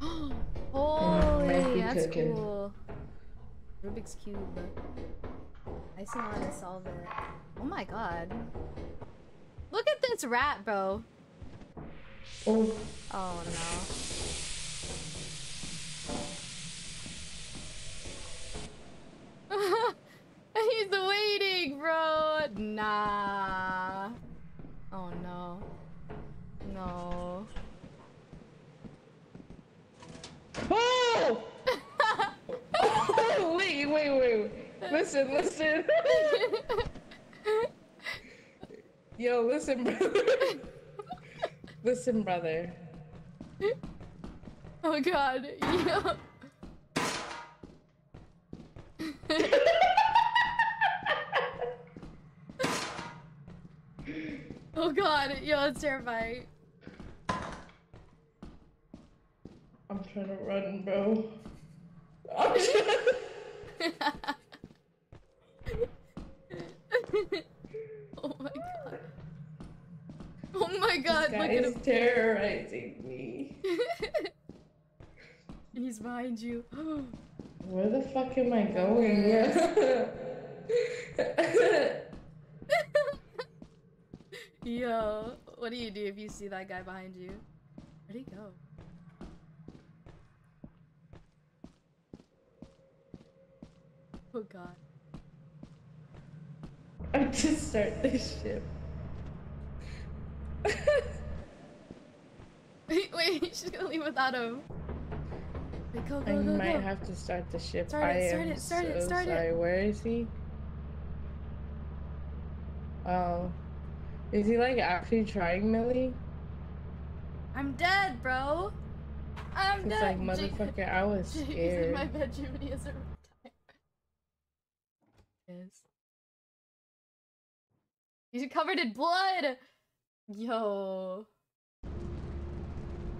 Holy, that's cooking. cool. Rubik's Cube. I see how to solve it. Oh my god. Look at this rat, bro. Oh, Oh no. He's waiting, bro. Nah. Oh no. No. oh! oh! Wait, wait, wait. Listen, listen. Yo, listen, brother. listen, brother. oh god. Yo. oh god. Yo, it's terrifying. I'm trying to run, bro. I'm trying- oh my god. Oh my god, This look guy at is him. terrorizing me. He's behind you. Where the fuck am I going? Yo, what do you do if you see that guy behind you? Where'd he go? Oh god. I just start this ship. Wait, wait, she's gonna leave without him. Wait, go, I go, go, might go. have to start the ship. Start it, I start am it, start it, so start it. sorry. Where is he? Oh, is he like actually trying Millie? I'm dead, bro. I'm It's dead. like motherfucker, I was Jake's in scared. my bedroom and he has a reptile. Is. He's covered in blood. Yo.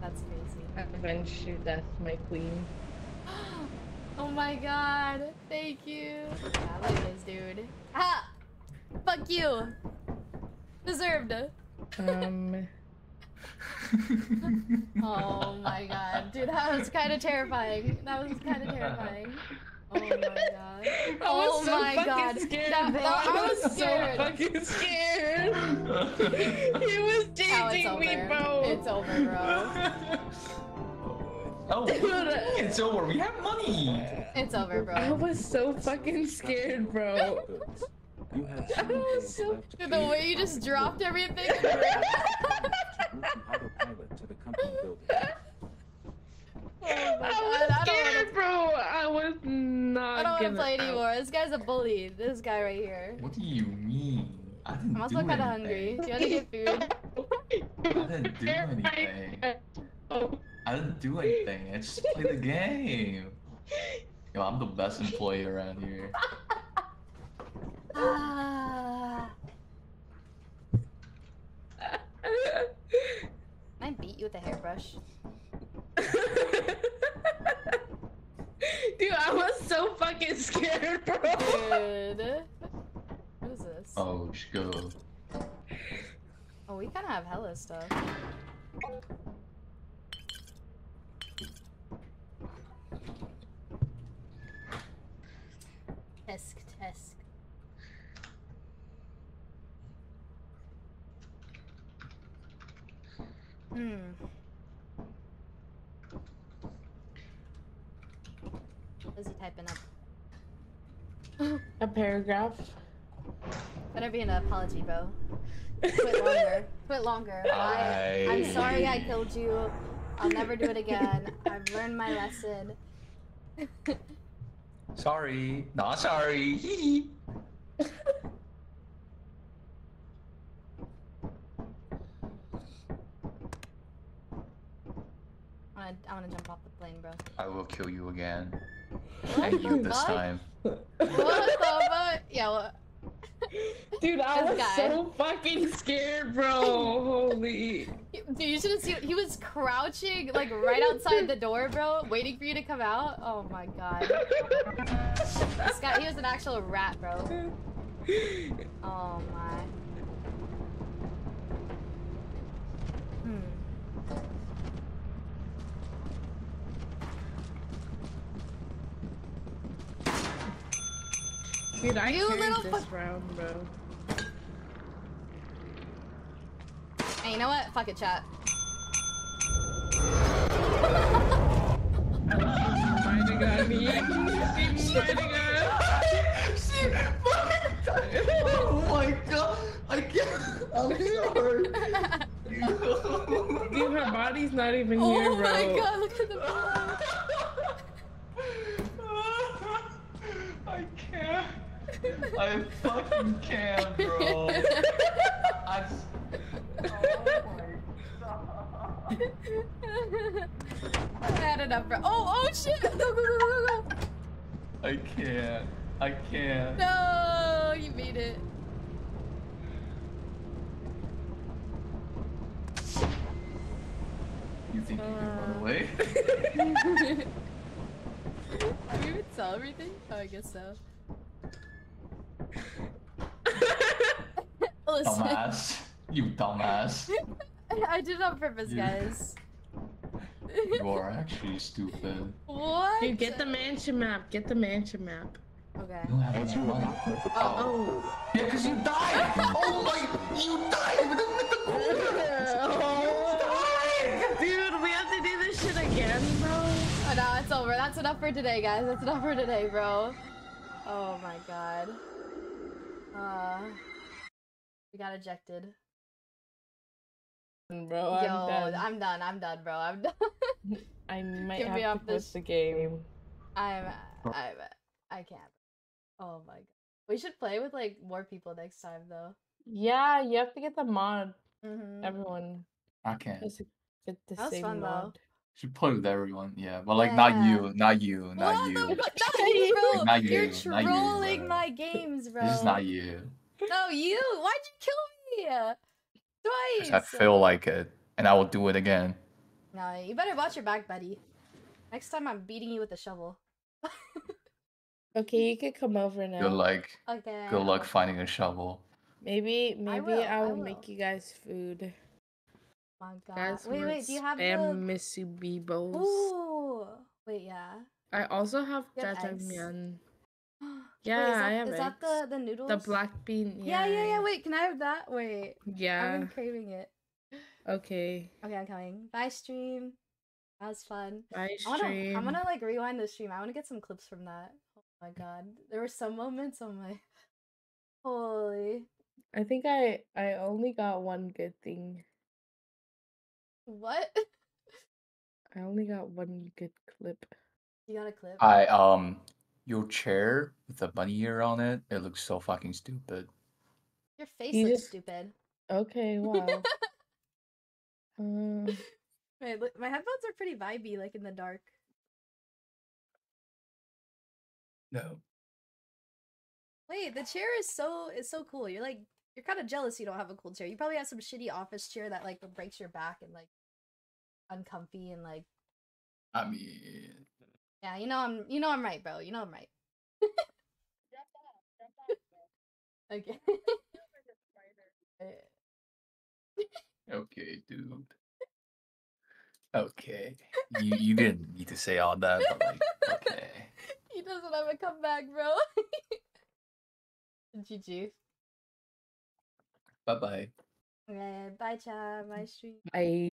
That's crazy. Avenge you, death, my queen. oh my god. Thank you. Yeah, look at this dude. Ah! Fuck you. Deserved. Um, Oh my god. Dude, that was kind of terrifying. That was kind of terrifying. Oh my god. I was Oh so my fucking god. scared, That- bro. that- I was scared. so fucking scared. he was Oh, it's me, over. bro. It's over, bro. oh, what do you mean it's over. We have money. It's over, bro. I was so fucking scared, bro. Goods. You have I zero was days so- left Dude, the way you just dropped everything. Oh I was I don't scared, wanna, bro. I was not I don't want to play out. anymore. This guy's a bully. This guy right here. What do you mean? I didn't I'm also kind of hungry. Do you want to get food? I didn't do anything. Oh, I didn't do anything. I just played the game. Yo, I'm the best employee around here. Can I beat you with a hairbrush? Dude, I was so fucking scared, bro. Dude. What is this? Oh, we should go. Oh, we kind of have hella stuff. Tisk, tisk. Hmm. What is he typing up? A paragraph. Better be an apology, bro. Quit longer. Quit longer. I, I'm sorry I killed you. I'll never do it again. I've learned my lesson. Sorry. Not sorry. Hee hee. I wanna, I wanna jump off the plane, bro. I will kill you again. What And you this fuck? time. What the fuck? Yeah, what? Dude, I This was guy. so fucking scared, bro. Holy. Dude, you should have seen. He was crouching like right outside the door, bro, waiting for you to come out. Oh my god. This guy, he was an actual rat, bro. Oh my. Hmm. Dude, I You carried little this fuck- round, bro. Hey, you know what? Fuck it, chat. Mining on me. He's mining on. oh my god! I can't. I'm sorry. Dude, her body's not even oh here, bro. Oh my god, look at the blood. I can't. I fucking can't, bro. I. Oh I had enough, bro. Oh, oh shit! Go, go, go, go, go, go! I can't. I can't. No, you made it. You think you can run away? Do uh. you even sell everything? Oh, I guess so. Listen, dumbass. You dumbass. I did it on purpose, You- guys. You are actually stupid. what? Dude, get the mansion map. Get the mansion map. Okay. You don't have money. Oh. Yeah, cause you died! oh my! You died with the, with the Dude, we have to do this shit again, bro. Oh no, it's over. That's enough for today, guys. That's enough for today, bro. Oh my god. Uh, we got ejected. Bro, I'm Yo, done. I'm done. I'm done, bro. I'm done. I might Get have off to quit this- the game. I'm. I'm. I can't. Oh my god. We should play with like more people next time, though. Yeah, you have to get the mod. Mm-hmm. Everyone I can't. get the That was same fun, though. Mod. Should play with everyone, yeah, but like not Yeah. you, not you, not What you. the? Not you, bro. Not You're you, not trolling bro. my games, bro. This is not you. No, you. Why'd you kill me? Twice. 'Cause I feel like it, and I will do it again. No, you better watch your back, buddy. Next time I'm beating you with a shovel. Okay, you could come over now. Good luck. Okay. Good luck finding a shovel. Maybe, maybe will, I I will, will. make you guys food. Oh my god. Guys, wait, wait. Do you have the? Mitsubibos. Ooh. Wait, yeah. I also have jajangmyeon. Yeah, is that, I have Is that the eggs. the noodles? The black bean. Yeah, yeah, yeah. Wait, can I have that? Wait, Yeah. I've been craving it. Okay. Okay, I'm coming. Bye, stream. That was fun. Bye, I wanna, stream. I'm gonna like rewind the stream. I wanna get some clips from that. Oh my god, there were some moments. on my, holy, I think I I only got one good thing. What? I only got one good clip. You got a clip? I um, your chair with the bunny ear on it. It looks so fucking stupid. Your face you looks just- stupid. Okay, wow. um, Wait, look, my headphones are pretty vibey, like in the dark. No. Wait, the chair is so is so cool. You're like you're kind of jealous you don't have a cool chair. You probably have some shitty office chair that like breaks your back and like uncomfy and like I mean, yeah. You know I'm you know I'm right, bro. You know I'm right. okay. Eh. okay, dude. Okay, you you didn't need to say all that, but like, okay. he doesn't have a comeback, bro. GG. Bye bye. Okay, bye, chat. Bye, stream. I